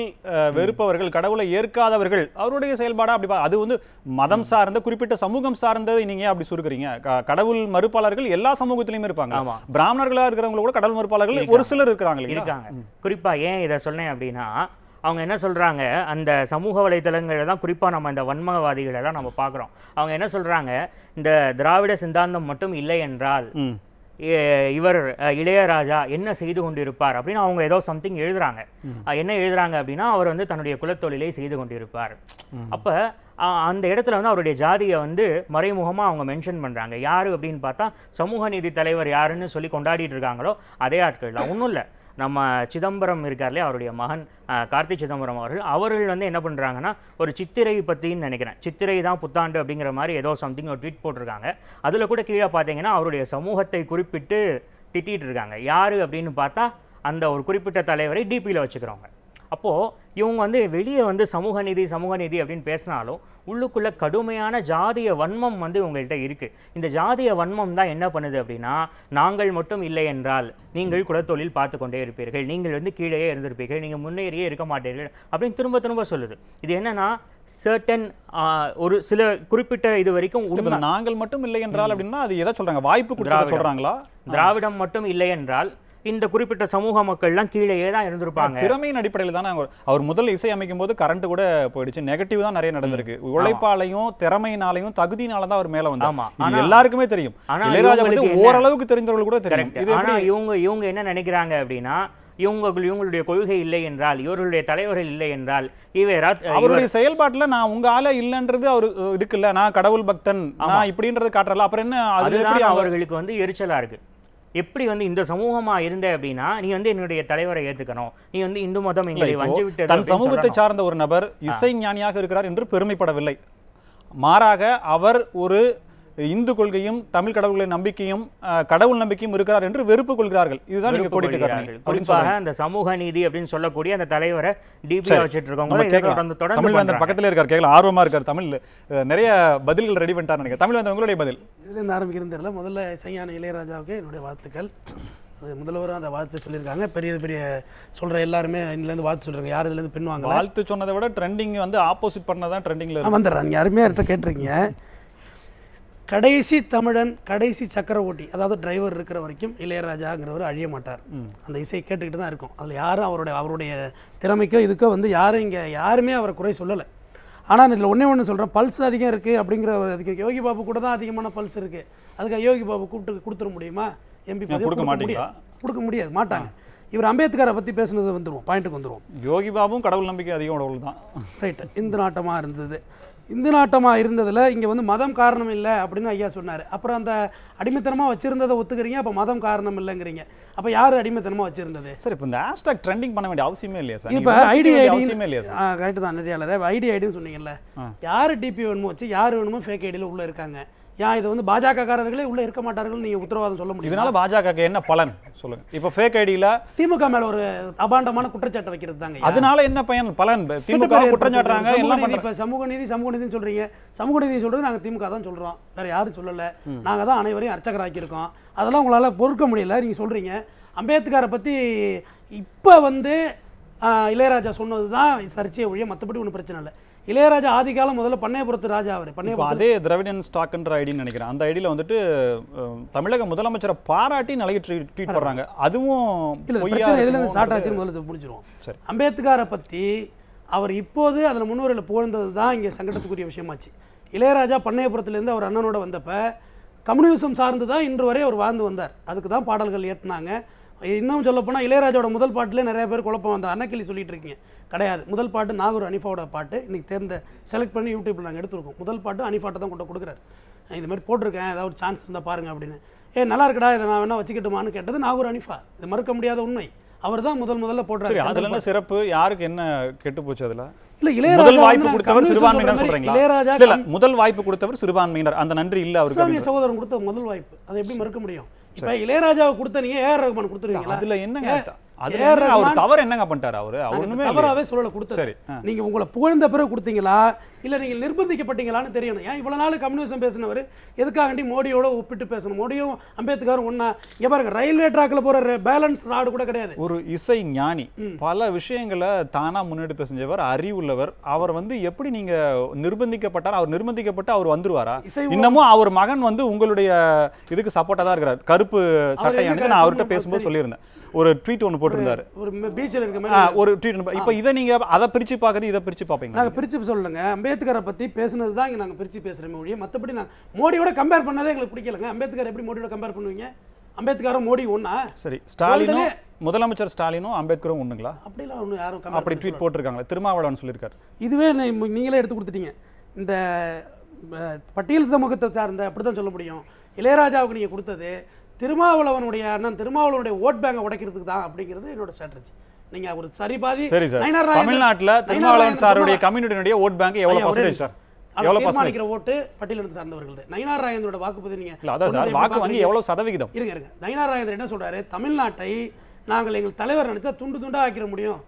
வெறுப்பவர்கள் கடவுளை ஏற்காதவர்கள் அவருடைய செயல்பாடா அப்படி அது வந்து மதம் சார்ந்த குறிப்பிட்ட சமூகம் சார்ந்ததை நீங்க ஏன் அப்படி சுருக்குறீங்க? கடவுள் மறுப்பாளர்கள் எல்லா சமூகத்திலயுமே இருப்பாங்க. பிராமணர்களா இருக்கிறவங்க கூட கடவுள் மறுப்பாளர்கள் ஒரு சிலர் இருக்கிறாங்க இருக்காங்க. குறிப்பா ஏன் இதை சொன்னேன் அப்படின்னா அவங்க என்ன சொல்றாங்க அந்த சமூக வலைத்தளங்களில் தான் குறிப்பா நம்ம இந்த வன்மவாதிகளை தான் நம்ம பார்க்குறோம். அவங்க என்ன சொல்றாங்க இந்த திராவிட சித்தாந்தம் மட்டும் இல்லை என்றால் இவர் இளையராஜா என்ன செய்து கொண்டிருப்பார் அப்படின்னு அவங்க ஏதோ சம்திங் எழுதுறாங்க. என்ன எழுதுறாங்க அப்படின்னா அவர் வந்து தன்னுடைய குலத்தொழிலை செய்து கொண்டிருப்பார். அப்ப அந்த இடத்துல வந்து அவருடைய ஜாதியை வந்து மறைமுகமா அவங்க மென்ஷன் பண்றாங்க. யாரு அப்படின்னு பார்த்தா சமூக நீதி தலைவர் யாருன்னு சொல்லி கொண்டாடிட்டு இருக்காங்களோ அதே ஆட்கள் தான். ஒன்றும் இல்லை. நம்ம சிதம்பரம் இருக்கார்லே அவருடைய மகன் கார்த்தி சிதம்பரம் அவர்கள். அவர்கள் வந்து என்ன பண்ணுறாங்கன்னா ஒரு சித்திரை பற்றின்னு நினைக்கிறேன். சித்திரை தான் புத்தாண்டு அப்படிங்கிற மாதிரி ஏதோ சம்திங் ஒரு ட்வீட் போட்டிருக்காங்க. அதில் கூட கீழே பார்த்தீங்கன்னா அவருடைய சமூகத்தை குறிப்பிட்டு திட்டிகிட்டு இருக்காங்க. யார் அப்படின்னு பார்த்தா அந்த ஒரு குறிப்பிட்ட தலைவரை டிபியில் வச்சுக்கிறவங்க. அப்போது இவங்க வந்து வெளியே வந்து சமூக நீதி சமூக நீதி அப்படின்னு பேசினாலும் உள்ளுக்குள்ள கடுமையான ஜாதிய வன்மம் வந்து உங்கள்கிட்ட இருக்கு. இந்த ஜாதிய வன்மம் தான் என்ன பண்ணுது அப்படின்னா நாங்கள் மட்டும் இல்லை என்றால் நீங்கள் குலத்தொழில் பார்த்து கொண்டே இருப்பீர்கள் நீங்கள் வந்து கீழேயே இருந்திருப்பீர்கள் நீங்கள் முன்னேறியே இருக்க மாட்டீர்கள் அப்படின்னு திரும்ப திரும்ப சொல்லுது. இது என்னன்னா சர்டன் ஒரு சில குறிப்பிட்ட இது வரைக்கும் நாங்கள் மட்டும் இல்லை என்றால் அப்படின்னா அது எதை சொல்றாங்க? வாய்ப்பு கொடுத்து. சொல்றாங்களா? திராவிடம் மட்டும் இல்லை என்றால் இந்த குறிப்பிட்ட சமூக மக்கள்லாம் கீழேயே தான் இருந்திருப்பாங்க. திறமையின் அடிப்படையில் தானே அவர் முதல் இசை அமைக்கும் போது கரண்ட் கூட போயிடுச்சு. நெகட்டிவ் தான் நிறைய நடந்திருக்கு. உழைப்பாலையும் திறமையினாலையும் தகுதியினால தான் அவர் மேல ஆனா- எல்லாருக்குமே தெரியும். இளையராஜா வந்து ஓரளவுக்கு தெரிந்தவர்கள் கூட தெரியும். இது இவங்க இவங்க என்ன நினைக்கிறாங்க அப்படின்னா இவங்க இவங்களுடைய கொள்கை இல்லை என்றால் இவர்களுடைய தலைவர்கள் இல்லை என்றால் இவரா அவருடைய செயல்பாட்டுல நான் உங்க ஆள இல்லன்றது அவர் இருக்குல்ல நான் கடவுள் பக்தன். நான் இப்படின்றது காட்டுறல அப்புறம் என்ன அதுதான் அவர் அவர்களுக்கு வந்து எரிச்சலா இருக்கு. எப்படி வந்து இந்த சமூகமா இருந்த அப்படின்னா நீ வந்து என்னுடைய தலைவரை ஏத்துக்கணும். நீ வந்து இந்து மதம் எங்களை இப்போ வஞ்சி விட்டது தன் சமூகத்தை. சார்ந்த ஒரு நபர் இசை ஞானியாக இருக்கிறார் என்று பெருமைப்படவில்லை. மாறாக அவர் ஒரு இந்து கொள்கையும் தமிழ் கடவுள்களின் நம்பிக்கையும் கடவுள் நம்பிக்கையும் இருக்கிறார் என்று வெறுப்பு கொள்கிறார்கள். இதுதான் நீங்க கோடிட்டு குறிப்பாக அந்த சமூக நீதி அப்படின்னு சொல்லக்கூடிய அந்த தலைவரை டிபி சரி. வச்சிட்டு இருக்கவங்க இதை கேட்கலாம். தொடர்ந்து தொடர்ந்து தமிழ் வேந்தன் பண்றாங்க. பக்கத்துல இருக்கார். கேட்கலாம். ஆர்வமா இருக்கார் தமிழ். நிறைய பதில்கள் ரெடி பண்ணிட்டார் நினைக்கிறேன். தமிழ் வேந்தன் உங்களுடைய பதில். இதுலேருந்து ஆரம்பிக்கிறது தெரியல. முதல்ல இசைஞான இளையராஜாவுக்கு என்னுடைய வாழ்த்துக்கள். அது முதல்வரும் அந்த வாழ்த்து சொல்லியிருக்காங்க. பெரிய பெரிய சொல்கிற எல்லாருமே இதுலேருந்து வாழ்த்து சொல்கிறாங்க யார் இதுலேருந்து பின் வாங்கல வாழ்த்து சொன்னதை விட ட்ரெண்டிங் வந்து ஆப்போசிட் பண்ணதான் வந்துடுறேன் நீங்கள் அருமையாக இருக்க கேட்டிருக்கீங்க. கடைசி தமிழன் கடைசி சக்கரவர்த்தி அதாவது டிரைவர் இருக்கிற வரைக்கும் இளையராஜாங்கிறவர் அழிய மாட்டார். அந்த இசையை கேட்டுக்கிட்டு தான் இருக்கும். அதில் யாரும் அவருடைய அவருடைய திறமைக்கோ இதுக்கோ வந்து யாரும் இங்கே யாருமே அவரை குறை சொல்லலை. ஆனால் இதில் ஒன்றே ஒன்று சொல்கிறேன் பல்ஸ் அதிகம் இருக்குது அப்படிங்கிற அதுக்கு யோகி பாபு கூட தான் அதிகமான பல்ஸ் இருக்குது அதுக்கு யோகி பாபு கூப்பிட்டு கொடுத்துட முடியுமா? எம்பி கொடுக்க மாட்டீங்களா? கொடுக்க முடியாது மாட்டாங்க. இவர் அம்பேத்கரை பற்றி பேசுனது வந்துருவோம் பாயிண்ட்டுக்கு வந்துருவோம். யோகி பாபும் கடவுள் நம்பிக்கை அதிகம் உடவுள் தான். ரைட் இந்து நாட்டமாக இருந்தது. இந்து நாட்டமாக இருந்ததில் இங்கே வந்து மதம் காரணம் இல்லை அப்படின்னு ஐயா சொன்னார். அப்புறம் அந்த அடிமைத்தனமாக வச்சுருந்ததை ஒத்துக்கிறீங்க அப்போ மதம் காரணம் இல்லைங்கிறீங்க. அப்போ யார் அடிமைத்தனமாக வச்சுருந்தது? சரி இப்போ இந்த ஹேஷ்டாக் ட்ரெண்டிங் பண்ண வேண்டிய அவசியமே இல்லையா சார்? இப்போ ஐடி விமர்சிக்க வேண்டிய ஐடி அவசியமே இல்லையா சார்? கரெக்டு தான் நெறியாளர் ஐடி ஐடின்னு சொன்னீங்கல்ல. யார் டிபி வேணுமோ வச்சு யார் வேணுமோ ஃபேக் ஐடியில் உள்ளே இருக்காங்க. ஏன் இது வந்து பாஜக காரர்களே உள்ளே இருக்க மாட்டார்கள் நீங்கள் உத்தரவாதம் சொல்ல முடியும்? இதனால பாஜக என்ன பலன்? சொல்லுங்க. இப்போ ஃபேக் ஐடியில திமுக மேல ஒரு அபாண்டமான குற்றச்சாட்டை வைக்கிறது தாங்க. அதனால என்ன பயன்? பலன். திமுக கெட்ட பேர் குற்றம் சாட்டுறாங்க சமூக எல்லாம் நீதி பண்றாங்க இப்ப சமூக நீதி சமூக நீதினு சொல்றீங்க. சமூக நீதி சொல்றது நாங்க திமுக தான் சொல்றோம். வேற யாரும் சொல்லல. நாங்க தான் அனைவரையும் அர்ச்சகராக்கியிருக்கோம். அதெல்லாம் உங்களால பொறுக்க முடியல நீங்க சொல்றீங்க. அம்பேத்கரை பத்தி இப்ப வந்து இளையராஜா சொன்னது தான் சர்ச்சையை ஒழிய மற்றபடி ஒன்றும் பிரச்சனை இல்லை. இளையராஜா ஆதிகாலம் முதல்ல பண்ணையபுரத்து ராஜா அவர். பண்ணையபுரத்து அதே திராவிடன் ஸ்டாக்ன்ற ஐடின்னு நினைக்கிறேன். அந்த ஐடியில் வந்துட்டு தமிழக முதலமைச்சரை பாராட்டி நிறைய ட்வீட் போடுறாங்க. அதுவும் இல்ல இந்த பொய்யா பிரச்சனை எதுல இருந்து இருக்குமோன்றது- ஸ்டார்ட் ஆச்சுன்னு முதல்ல புரிஞ்சிருவோம் சரி. அம்பேத்கரை பத்தி அவர் இப்போது அதில் முன்னுரையில் புகழ்ந்தது தான் இங்கே சங்கடத்துக்குரிய விஷயமாச்சு. இளையராஜா பண்ணையபுரத்துலேருந்து அவர் அண்ணனோட வந்தப்ப கம்யூனிசம் சார்ந்து தான் இன்று வரை அவர் வாழ்ந்து வந்தார். அதுக்கு தான் பாடல்கள் ஏற்றினாங்க இன்னும் சொல்லப்போனால் இளையராஜாவோட முதல் பாட்டிலே நிறைய பேர் குழப்பம். வந்த அன்னக்கிளி சொல்லிட்டு இருக்கீங்க கிடையாது. முதல் பாட்டு நாகூர் அனிஃபாவோட பாட்டு. இன்னைக்கு தேர்ந்த செலக்ட் பண்ணி யூடியூப்ல நாங்கள் எடுத்துருக்கோம். முதல் பாட்டு அனிஃபாட்டை தான் கொண்டு கொடுக்குறாரு. இது மாதிரி போட்டிருக்கேன். ஏதாவது ஒரு சான்ஸ் இருந்தால் பாருங்க அப்படின்னு. ஏ நல்லா இருக்குடா இதை நான் வேணா வச்சுக்கிட்டுமான்னு கேட்டது நாகூர் அனிஃபா. இது மறுக்க முடியாத உண்மை. அவர் தான் முதல் முதல்ல போடுறாரு அதுல என்ன சிறப்பு? யாருக்கு என்ன கெட்டு போச்சு அதுல? இல்ல இளையராஜா வாய்ப்பு கொடுத்தவர் சிறுபான்மையினர் சொல்றீங்களா? இளையராஜா இல்ல, முதல் வாய்ப்பு கொடுத்தவர் சிறுபான்மையினர். அந்த நன்றி இல்ல அப்படின்னு. சகோதரன் கொடுத்த முதல் வாய்ப்பு. அதை எப்படி மறுக்க முடியும்? இப்ப இளையராஜாவை கொடுத்த நீங்க ஏஆர் ரஹ்மான் கொடுத்துருவீங்களா? அதுல என்னங்க என்ன அவர் தவறு என்னங்க பண்ணிட்டாரு அவரு? அவர் நாங்க ஒண்ணுமே இல்லையே. தவறாவே சொல்லல ஆ. நீங்க உங்களை புகழ்ந்த பிறகு கொடுத்தீங்களா? இல்ல நீங்க நிர்பந்திக்கப்பட்டீங்களான்னு தெரியணும். ஏன் இவ்வளவு நாள் கம்யூனிசம் பேசினவர்? எதுக்காகண்டி மோடியோட ஒப்பிட்டு பேசணும்? மோடியும் அம்பேத்கரும் ஒண்ணா. இங்க பாருங்க ரயில்வே ட்ராக்ல போற பேலன்ஸ் ராடு கூட கிடையாது. ஒரு இசை ஞானி பல விஷயங்களை தானா முன்னெடுத்து செஞ்சவர் அறிவுள்ளவர். அவர் வந்து எப்படி நீங்க நிர்பந்திக்கப்பட்டார் அவர் நிர்பந்திக்கப்பட்டு அவர் வந்துருவாரா? இன்னமும் அவர் மகன் வந்து உங்களுடைய இதுக்கு சப்போர்ட்டா தான் இருக்கிறார். கருப்பு சட்டை அவர்கிட்ட பேசும்போது. சொல்லியிருந்தேன். ஒரு ட்வீட் ஒன்று போட்டிருந்தாரு. ஒரு பீச்சில் இருக்க மாதிரி. ஒரு ட்வீட் இப்போ இதை நீங்க அதை பிரிச்சு பார்க்கறது இதை பிரிச்சு பார்ப்பீங்க நாங்க பிரிச்சு சொல்லலைங்க அம்பேத்கரை பத்தி பேசுனது தான் இங்க நாங்க பிரிச்சு பேசுறோமே ஒழிய மத்தபடி நான் மோடியோட கம்பேர் பண்ணதே எங்களுக்கு பிடிக்கலங்க. அம்பேத்கர் எப்படி மோடியோட கம்பேர் பண்ணுவீங்க? அம்பேத்கரும் மோடி ஒண்ணா? சரி ஸ்டாலினும் முதலமைச்சர் ஸ்டாலினும் அம்பேத்கரும் ஒண்ணுங்களா? அப்படிலாம் ஒன்றும் யாரும் அப்படி ட்வீட் போட்டிருக்காங்களே திருமாவளவன் சொல்லியிருக்காரு. இதுவே நீங்களே எடுத்து கொடுத்துட்டீங்க. இந்த பட்டியல் சமூகத்தை சார்ந்த அப்படி தான் சொல்ல முடியும். இளையராஜாவுக்கு நீங்கள் கொடுத்தது திருமாவளவனுடைய அண்ணன் திருமாவளவனுடைய ஓட் பேங்கை உடைக்கிறதுக்கு தான் அப்படிங்கிறது என்னோட ஸ்ட்ராட்டஜி நீங்க ஒரு சரி பாதி சரி சார். தமிழ்நாட்டுல திருமாவளவன் சாருடைய கம்யூனிட்டினுடைய ஓட் பேங்க் எவ்வளவு பர்சன்டேஜ். சார்? எவ்வளவு தீர்மானிக்கிற ஓட்டு பட்டியலிருந்து சார்ந்தவர்களது. நயினார் ராஜேந்திரோட வாக்குப்பதிவு நீங்க இல்ல அதான் சார். வாக்கு வங்கி? எவ்வளவு சதவிகிதம்? இருங்க இருங்க. நயினார் ராஜேந்திரன் என்ன சொல்றாரு? தமிழ்நாட்டை நாங்கள் எங்கள் தலைவர் நினைச்சா துண்டு துண்டா ஆக்கிட முடியும்.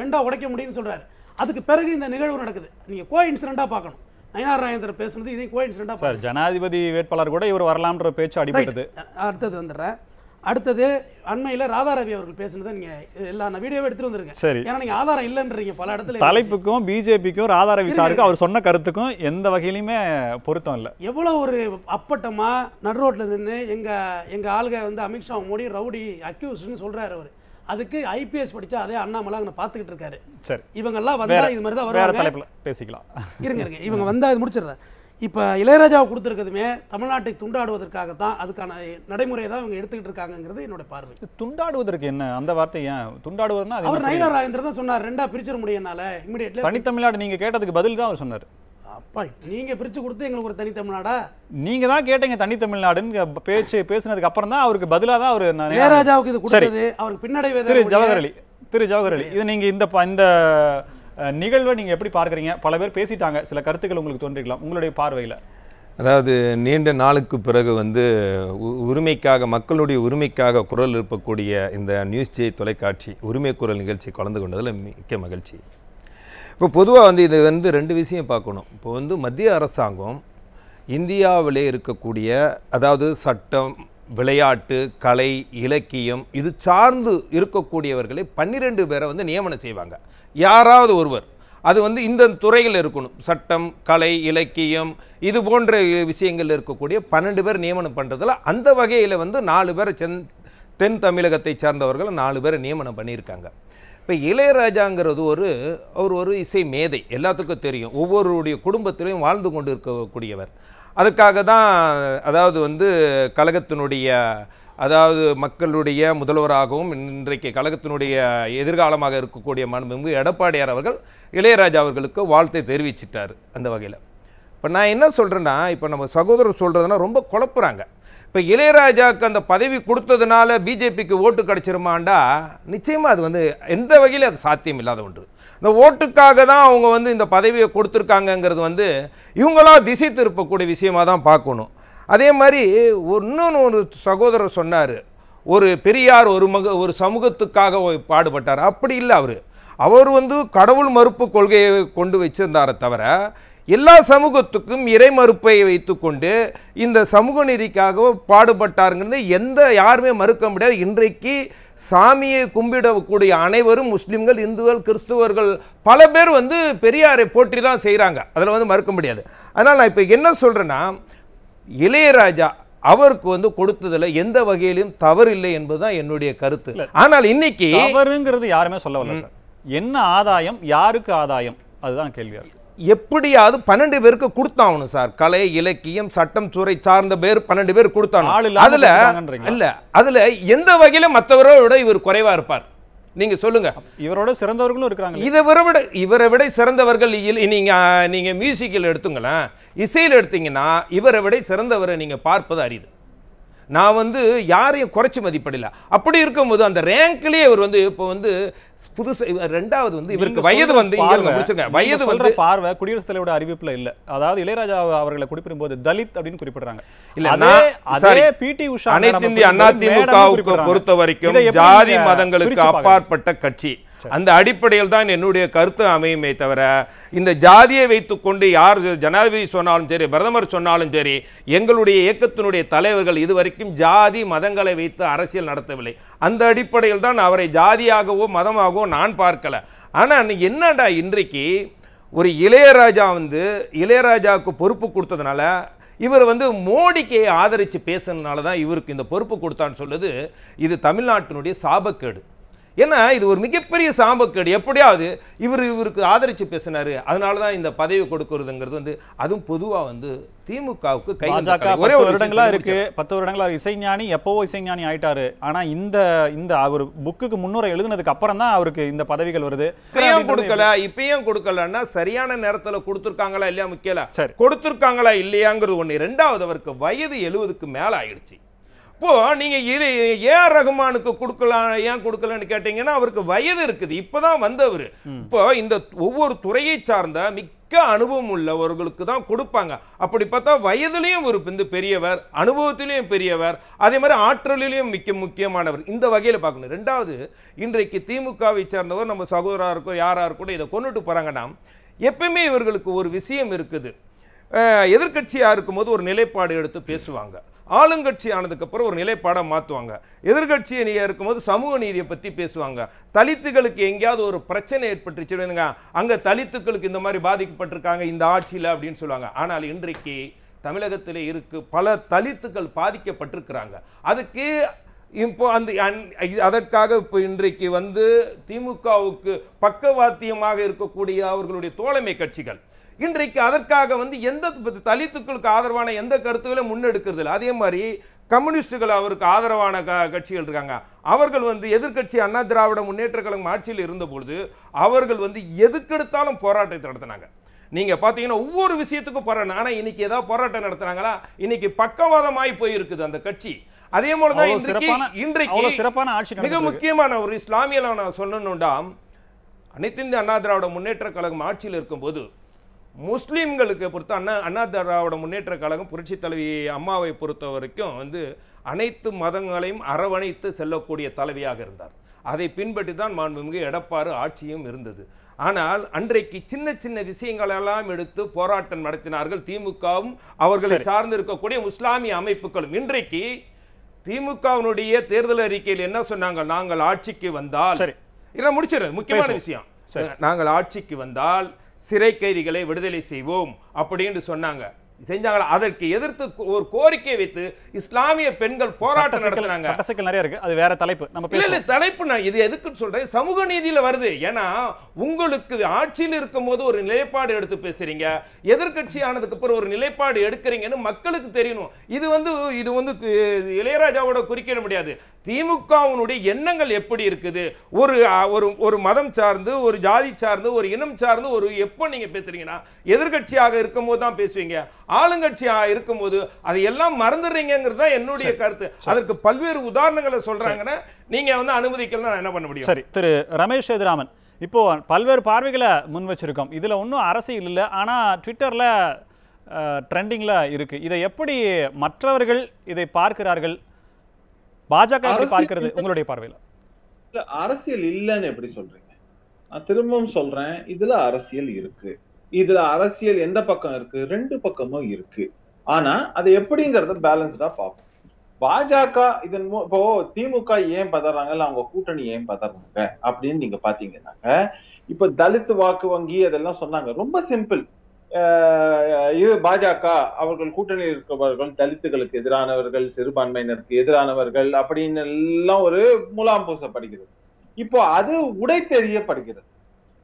ரெண்டா உடைக்க முடியும்னு சொல்றாரு. அதுக்கு பிறகு இந்த நிகழ்வு நடக்குது. நீங்க கோ இன்சிடென்ட்டா பார்க்கணும். நயினார் ராஜேந்திரன் பேசுனது இதையும் கோ இன்சிடென்ட்டா சார் ஜனாதிபதி வேட்பாளர் கூட இவர் வரலாம்ன்ற பேச்சு அடிபட்டது. அடுத்தது வந்துடுறேன். அடுத்தது அண்மையில் ராதாரவி அவர்கள் பேசுனதை நீங்க எல்லா நான் வீடியோவே எடுத்துட்டு வந்திருக்கேன் சரி. ஏன்னா நீங்க ஆதாரம் இல்லைன்றீங்க பல இடத்துல தலைப்புக்கும் பிஜேபிக்கும் ராதாரவி சாருக்கும் அவர் சொன்ன கருத்துக்கும் எந்த வகையிலுமே பொருத்தம் இல்ல. எவ்வளோ ஒரு அப்பட்டமா நடு ரோட்ல நின்று எங்க எங்க ஆளுக வந்து அமித்ஷா மோடி ரவுடி அக்யூஸ்ட்னு சொல்றாரு அவர். அதுக்கு ஐபிஎஸ் படிச்சா அதே அண்ணாமலை அங்கே பார்த்துக்கிட்டு இருக்காரு. சரி. இவங்கெல்லாம் வந்தா இது மாதிரி தான் வேற தலைப்புல பேசிக்கலாம். இருங்க இருங்க. இவங்க வந்தா இது முடிச்சிடுறேன். இப்போ இளையராஜாவை கொடுத்துருக்கதுமே தமிழ்நாட்டை துண்டாடுவதற்காக தான் அதுக்கான நடைமுறையை தான் இவங்க எடுத்துக்கிட்டு இருக்காங்கங்கிறது என்னோட பார்வை. துண்டாடுவதற்கு என்ன? அந்த வார்த்தை ஏன்? துண்டாடுவதுன்னா அவர் என்ன நயினார் ராஜேந்திரன் தான் சொன்னார் ரெண்டா பிரிச்சிட முடியும் என்னால இமிடியேட்லி தனித்தமிழ்நாடு நீங்க கேட்டதுக்கு பதில் தான் அவர் சொன்னார். அப்பா நீங்க பிரிச்சு கொடுத்து எங்களுக்கு ஒரு தனி தமிழ்நாடா? நீங்க தான் கேட்டீங்க தனி தமிழ்நாடுன்னு. பேச்சு பேசுனதுக்கு அப்புறம் தான் அவருக்கு பதிலா தான் அவர் நான் இளையராஜாவுக்கு இது சரி. கொடுத்தது அவருக்கு பின்னடைவே திரு ஜவஹர் அலி திரு ஜவஹர் அலி இது நீங்க இந்த ப- இந்த நிகழ்வை நீங்க எப்படி பார்க்கறீங்க? பல பேர் பேசிட்டாங்க சில கருத்துக்கள் உங்களுக்கு தோன்றிக்கலாம் உங்களுடைய பார்வையில. அதாவது நீண்ட நாளுக்கு பிறகு வந்து உ- உரிமைக்காக மக்களுடைய உரிமைக்காக குரல் எழுப்பக்கூடிய இந்த நியூஸ் ஜே தொலைக்காட்சி உரிமை குரல் நிகழ்ச்சி கலந்து கொண்டதில் மிக்க மகிழ்ச்சி. இப்போ பொதுவாக வந்து இது வந்து ரெண்டு விஷயம் பார்க்கணும். இப்போ வந்து மத்திய அரசாங்கம் இந்தியாவிலே இருக்கக்கூடிய அதாவது சட்டம் விளையாட்டு கலை இலக்கியம் இது சார்ந்து இருக்கக்கூடியவர்களை பன்னிரெண்டு பேரை வந்து நியமனம் செய்வாங்க. யாராவது ஒருவர். அது வந்து இந்த துறையில் இருக்கணும். சட்டம் கலை இலக்கியம் இது போன்ற விஷயங்கள் இருக்கக்கூடிய பன்னெண்டு பேர் நியமனம் பண்ணுறதுல அந்த வகையில் வந்து நாலு பேரை சென் தென் தமிழகத்தை சார்ந்தவர்கள் நாலு பேரை நியமனம் பண்ணியிருக்காங்க. இப்போ இளையராஜாங்கிறது ஒரு அவர் ஒரு இசை மேதை எல்லாத்துக்கும் தெரியும். ஒவ்வொருடைய குடும்பத்திலையும் வாழ்ந்து கொண்டு இருக்கக்கூடியவர் அதுக்காக தான் அதாவது வந்து கழகத்தினுடைய அதாவது மக்களுடைய முதல்வராகவும் இன்றைக்கு கழகத்தினுடைய எதிர்காலமாக இருக்கக்கூடிய மாண்புமிகு எடப்பாடியார் அவர்கள் இளையராஜா அவர்களுக்கு வாழ்த்தை தெரிவிச்சிட்டார் அந்த வகையில். இப்போ நான் என்ன சொல்கிறேன்னா இப்போ நம்ம சகோதரர் சொல்கிறதுனா ரொம்ப குழப்புறாங்க. இப்போ இளையராஜாவுக்கு அந்த பதவி கொடுத்ததுனால பிஜேபிக்கு ஓட்டு கிடச்சிருமாண்டா? நிச்சயமாக அது வந்து எந்த வகையிலும் அது சாத்தியம் இல்லாத ஒன்று. இந்த ஓட்டுக்காக தான் அவங்க வந்து இந்த பதவியை கொடுத்துருக்காங்கங்கிறது வந்து இவங்களாம் திசை திருப்பக்கூடிய விஷயமா தான் பார்க்கணும். அதே மாதிரி இன்னொன்று ஒரு சகோதரர் சொன்னார். ஒரு பெரியார் ஒரு மக ஒரு சமூகத்துக்காக பாடுபட்டார். அப்படி இல்லை அவர். அவர் வந்து கடவுள் மறுப்பு கொள்கையை கொண்டு வச்சிருந்தாரே தவிர எல்லா சமூகத்துக்கும் இறை மறுப்பை வைத்துக்கொண்டு இந்த சமூக நீதிக்காக பாடுபட்டாருங்கிறது எந்த யாருமே மறுக்க முடியாது. இன்றைக்கு சாமியை கும்பிடக்கூடிய அனைவரும் முஸ்லிம்கள் இந்துக்கள் கிறிஸ்துவர்கள் பல பேர் வந்து பெரியாரை போற்றி தான் செய்கிறாங்க அதில் வந்து மறுக்க முடியாது. அதனால் நான் இப்போ என்ன சொல்கிறேன்னா இளையராஜா அவருக்கு வந்து கொடுத்ததுல எந்த வகையிலும் தவறு இல்லை என்பதுதான் என்னுடைய கருத்து. ஆனால் இன்னைக்கு தவறுங்கிறது யாருமே சொல்ல வரல சார். என்ன ஆதாயம் யாருக்கு ஆதாயம்? அதுதான் கேள்வியா இருக்கு எப்படியாவது பன்னெண்டு பேருக்கு கொடுத்தாகணும் சார். கலை இலக்கியம் சட்டம் துறை சார்ந்த பேர் பன்னெண்டு பேர் இல்லாம அதுல? இல்ல அதுல எந்த வகையில மற்றவரை விட இவர் குறைவா இருப்பார். நீங்க சொல்லுங்க. இவரோட சிறந்தவர்களும் இருக்கிறாங்க இதை விட விட இவரை விட சிறந்தவர்கள் நீங்க நீங்க மியூசிக்கில் எடுத்துங்களேன். இசையில் எடுத்தீங்கன்னா இவரை விட சிறந்தவரை நீங்க பார்ப்பது அரிது. நான் வந்து யாரையும் குறைச்சி மதிப்பிடல அப்படி இருக்கும்போது அந்த ரேங்க்லயே இவர் வந்து இப்போ வந்து புதுசு ரெண்டாவது வந்து இவருக்கு வயது வந்து வயது வந்து பார்வை குடியரசுத் தலைவரோட அறிவிப்புல இல்ல அதாவது இளையராஜா அவர்களை குறிப்பிடும்போது தலித் அப்படின்னு குறிப்பிடுறாங்க இல்ல, அதே அதே. பிடி உஷா அனைத்து இந்திய அண்ணா குறிப்பிடும்போது மேடம்னு திமுகவுக்கு குறிப்பிடுறாங்க. பொறுத்த வரைக்கும் ஜாதி மதங்களுக்கு? அப்பாற்பட்ட கட்சி அந்த அடிப்படையில் தான் என்னுடைய கருத்து அமையுமே தவிர இந்த ஜாதியை வைத்துக்கொண்டு யார் ஜனாதிபதி சொன்னாலும் சரி பிரதமர் சொன்னாலும் சரி எங்களுடைய இயக்கத்தினுடைய தலைவர்கள் இதுவரைக்கும் ஜாதி மதங்களை வைத்து அரசியல் நடத்தவில்லை. அந்த அடிப்படையில் தான் அவரை ஜாதியாகவோ மதமாகவோ நான் பார்க்கல. ஆனால் என்னடா இன்றைக்கு ஒரு இளையராஜா வந்து இளையராஜாவுக்கு பொறுப்பு கொடுத்ததுனால இவர் வந்து மோடிக்கு ஆதரித்து பேசுனதுனால தான் இவருக்கு இந்த பொறுப்பு கொடுத்தான்னு சொல்லுது இது தமிழ்நாட்டினுடைய சாபக்கேடு. ஏன்னா இது ஒரு மிகப்பெரிய சாம்பக்கேடு எப்படியாவது இவர் இவருக்கு ஆதரிச்சு பேசினாரு. அதனால தான் இந்த பதவி கொடுக்கறதுங்கிறது வந்து அதுவும் பொதுவா வந்து திமுகவுக்கு கை. ஒரே ஒரு வருடங்களா இருக்கு. பத்து வருடங்களா இசைஞானி எப்பவோ இசைஞானி ஆயிட்டாரு. ஆனா இந்த இந்த அவர் புக்குக்கு முன்னுரை எழுதுனதுக்கு அப்புறம் தான் அவருக்கு இந்த பதவிகள் வருது. இப்பயும் கொடுக்கல. இப்பயும் கொடுக்கலன்னா சரியான நேரத்துல கொடுத்துருக்காங்களா இல்லையா முக்கியல? சரி. கொடுத்துருக்காங்களா இல்லையாங்கிறது ஒண்ணு. ரெண்டாவது அவருக்கு வயது எழுபதுக்கு மேல ஆயிடுச்சு. இப்போ நீங்க இரு- ஏஆர் ரகுமானுக்கு கொடுக்கலாம் ஏன் கொடுக்கலன்னு கேட்டீங்கன்னா அவருக்கு வயது இருக்குது. இப்பதான் வந்தவர். இப்போ இந்த ஒவ்வொரு துறையை சார்ந்த மிக்க அனுபவம் உள்ளவர்களுக்கு தான் கொடுப்பாங்க. அப்படி பார்த்தா வயதிலையும் ஒரு வந்து பெரியவர் அனுபவத்திலையும் பெரியவர் அதே மாதிரி ஆற்றலிலையும் மிக்க முக்கியமானவர். இந்த வகையில பார்க்கணும். ரெண்டாவது இன்றைக்கு திமுகவை சேர்ந்தவர் நம்ம சகோதரா இருக்கோ யாரா இருக்கோ இதை கொண்டுட்டு போறாங்கன்னா எப்பயுமே இவர்களுக்கு ஒரு விஷயம் இருக்குது. அஹ், எதிர்க்கட்சியா இருக்கும்போது ஒரு நிலைப்பாடு எடுத்து பேசுவாங்க. ஆளுங்கட்சி ஆனதுக்கப்புறம் ஒரு நிலைப்பாடை மாற்றுவாங்க எதிர்கட்சி அணியாக இருக்கும்போது சமூக நீதியை பற்றி பேசுவாங்க. தலித்துகளுக்கு எங்கேயாவது ஒரு பிரச்சனை ஏற்பட்டுச்சுடுங்க அங்கே தலித்துக்களுக்கு இந்த மாதிரி பாதிக்கப்பட்டிருக்காங்க இந்த ஆட்சியில் அப்படின்னு சொல்லுவாங்க. ஆனால் இன்றைக்கு தமிழகத்தில் இருக்கு பல தலித்துக்கள் பாதிக்கப்பட்டிருக்கிறாங்க. அதுக்கு இப்போ அந்த அதற்காக இப்போ இன்றைக்கு வந்து திமுகவுக்கு பக்கவாத்தியமாக இருக்கக்கூடிய அவர்களுடைய தோழமை கட்சிகள் இன்றைக்கு அதற்காக வந்து எந்த தலித்துக்களுக்கு ஆதரவான எந்த கருத்துக்களை முன்னெடுக்கிறது இல்லை அதே மாதிரி கம்யூனிஸ்டுகள் அவருக்கு ஆதரவான க கட்சிகள் இருக்காங்க. அவர்கள் வந்து எதிர்க்கட்சி அண்ணா திராவிட முன்னேற்ற கழகம் ஆட்சியில் இருந்தபொழுது அவர்கள் வந்து எதுக்கெடுத்தாலும் போராட்டத்தை நடத்தினாங்க. நீங்க பாத்தீங்கன்னா ஒவ்வொரு விஷயத்துக்கும் போராட்டம் ஆனா இன்னைக்கு ஏதாவது போராட்டம் நடத்துனாங்களா? இன்னைக்கு பக்கவாதமாய் போயிருக்குது அந்த கட்சி. அதே போல தான் சிறப்பான இன்றைக்கு சிறப்பான ஆட்சி மிக. முக்கியமான ஒரு இஸ்லாமியல நான் சொல்லணும்டா அனைத்து இந்திய அண்ணா திராவிட முன்னேற்ற கழகம் ஆட்சியில் இருக்கும்போது முஸ்லீம்களுக்கு பொறுத்த அண்ணா அண்ணா திராவிட முன்னேற்ற கழகம் புரட்சி தலைவி அம்மாவை பொறுத்த வரைக்கும் வந்து அனைத்து மதங்களையும் அரவணைத்து செல்லக்கூடிய தலைவியாக இருந்தார். அதை பின்பற்றி தான் மாண்புமிகு எடப்பாறு ஆட்சியும் இருந்தது. ஆனால் அன்றைக்கு சின்ன சின்ன விஷயங்களெல்லாம் எடுத்து போராட்டம் நடத்தினார்கள். திமுகவும் அவர்களை சார்ந்து இருக்கக்கூடிய முஸ்லாமிய அமைப்புகளும். இன்றைக்கு திமுகவினுடைய தேர்தல் அறிக்கையில் என்ன சொன்னாங்க? நாங்கள் ஆட்சிக்கு வந்தால் சரி. இதை முடிச்சிடுறது முக்கியமான. விஷயம். நாங்கள் ஆட்சிக்கு வந்தால் சிறை கைதிகளை விடுதலை செய்வோம் அப்படின்னு சொன்னாங்க. செஞ்சாங்களா? அதற்கு எதிர்த்து ஒரு கோரிக்கை வைத்து இஸ்லாமிய பெண்கள் போராட்டம் நடத்தினாங்க. சட்ட சிக்கல் நிறைய இருக்கு. அது வேற தலைப்பு. நம்ம இல்ல தலைப்பு நான் இது எதுக்குன்னு சொல்றேன். சமூக நீதியில வருது. ஏன்னா உங்களுக்கு ஆட்சியில் இருக்கும்போது ஒரு நிலைப்பாடு எடுத்து பேசுறீங்க. எதிர்க்கட்சி ஆனதுக்கு அப்புறம் ஒரு நிலைப்பாடு எடுக்கிறீங்கன்னு மக்களுக்கு தெரியணும். இது வந்து இது வந்து இளையராஜாவோட குறிக்கிட முடியாது. திமுகவினுடைய எண்ணங்கள் எப்படி இருக்குது? ஒரு ஒரு ஒரு மதம் சார்ந்து ஒரு ஜாதி சார்ந்து ஒரு இனம் சார்ந்து ஒரு எப்போ நீங்க பேசுறீங்கன்னா எதிர்க்கட்சியாக இருக்கும்போது தான் பேசுவீங்க. ஆளுங்கட்சியாக இருக்கும்போது அதை எல்லாம் மறந்துடுறீங்கிறது தான் என்னுடைய கருத்து. அதற்கு பல்வேறு உதாரணங்களை சொல்றாங்கன்னா நீங்க வந்து அனுமதிக்கலாம் நான் என்ன பண்ண முடியும்? சரி திரு ரமேஷ் சேதுராமன் இப்போ பல்வேறு பார்வைகளை முன் வச்சிருக்கோம். இதுல ஒன்றும் அரசியல் இல்லை. ஆனா ட்விட்டர்ல ட்ரெண்டிங்ல இருக்கு. இதை எப்படி மற்றவர்கள் இதை பார்க்கிறார்கள்? பாஜக எப்படி பார்க்கிறது. உங்களுடைய பார்வையில். இல்ல அரசியல் இல்லைன்னு எப்படி சொல்றீங்க? நான் திரும்பவும் சொல்றேன். இதுல அரசியல் இருக்கு. இதுல அரசியல் எந்த பக்கம் இருக்கு? ரெண்டு பக்கமும் இருக்கு. ஆனா அது எப்படிங்கறத பேலன்ஸ்டா பார்ப்போம். பாஜக இதன் மூ- இப்போ திமுக ஏன் பதறாங்க? இல்ல அவங்க கூட்டணி ஏன் பதறாங்க? அப்படின்னு நீங்க பாத்தீங்கன்னாங்க இப்ப தலித் வாக்கு வங்கி அதெல்லாம் சொன்னாங்க. ரொம்ப சிம்பிள் இது பாஜக அவர்கள் கூட்டணியில் இருக்கிறவர்கள் தலித்துகளுக்கு எதிரானவர்கள் சிறுபான்மையினருக்கு எதிரானவர்கள் அப்படின்னு எல்லாம் ஒரு முலாம் பூசப்படுகிறது. இப்போ அது உடை தெரியப்படுகிறது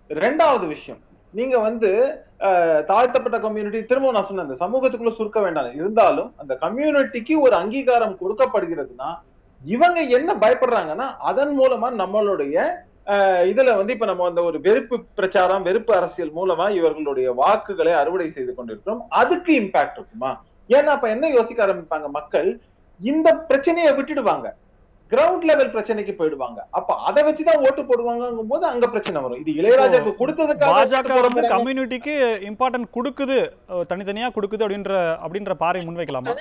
ரெண்டாவது விஷயம் நீங்க வந்து தாழ்த்தப்பட்ட கம்யூனிட்டி திரும்ப நான் சொன்னேன் அந்த சமூகத்துக்குள்ள சுருக்க வேண்டாம். இருந்தாலும் அந்த கம்யூனிட்டிக்கு ஒரு அங்கீகாரம் கொடுக்கப்படுகிறதுனா இவங்க என்ன பயப்படுறாங்கன்னா அதன் மூலமா நம்மளுடைய அஹ், இதுல வந்து இப்ப நம்ம அந்த ஒரு வெறுப்பு பிரச்சாரம் வெறுப்பு அரசியல் மூலமா இவர்களுடைய வாக்குகளை அறுவடை செய்து கொண்டிருக்கிறோம். அதுக்கு இம்பாக்ட் இருக்குமா? ஏன்னா அப்ப என்ன யோசிக்க ஆரம்பிப்பாங்க மக்கள்? இந்த பிரச்சனையை விட்டுடுவாங்க. கிரவுண்ட் லெவல் பிரச்சனைக்கு போயிடுவாங்க. அப்ப அதை வச்சுதான் ஓட்டு போடுவாங்கங்கும் போது அங்க பிரச்சனை வரும். இது இளையராஜாக்கு கொடுத்ததுக்காக பாஜக வந்து. கம்யூனிட்டிக்கு இம்பார்ட்டன்ட் கொடுக்குது தனித்தனியா கொடுக்குது அப்படின்ற அப்படின்ற பார்வை முன்வைக்கலாமா?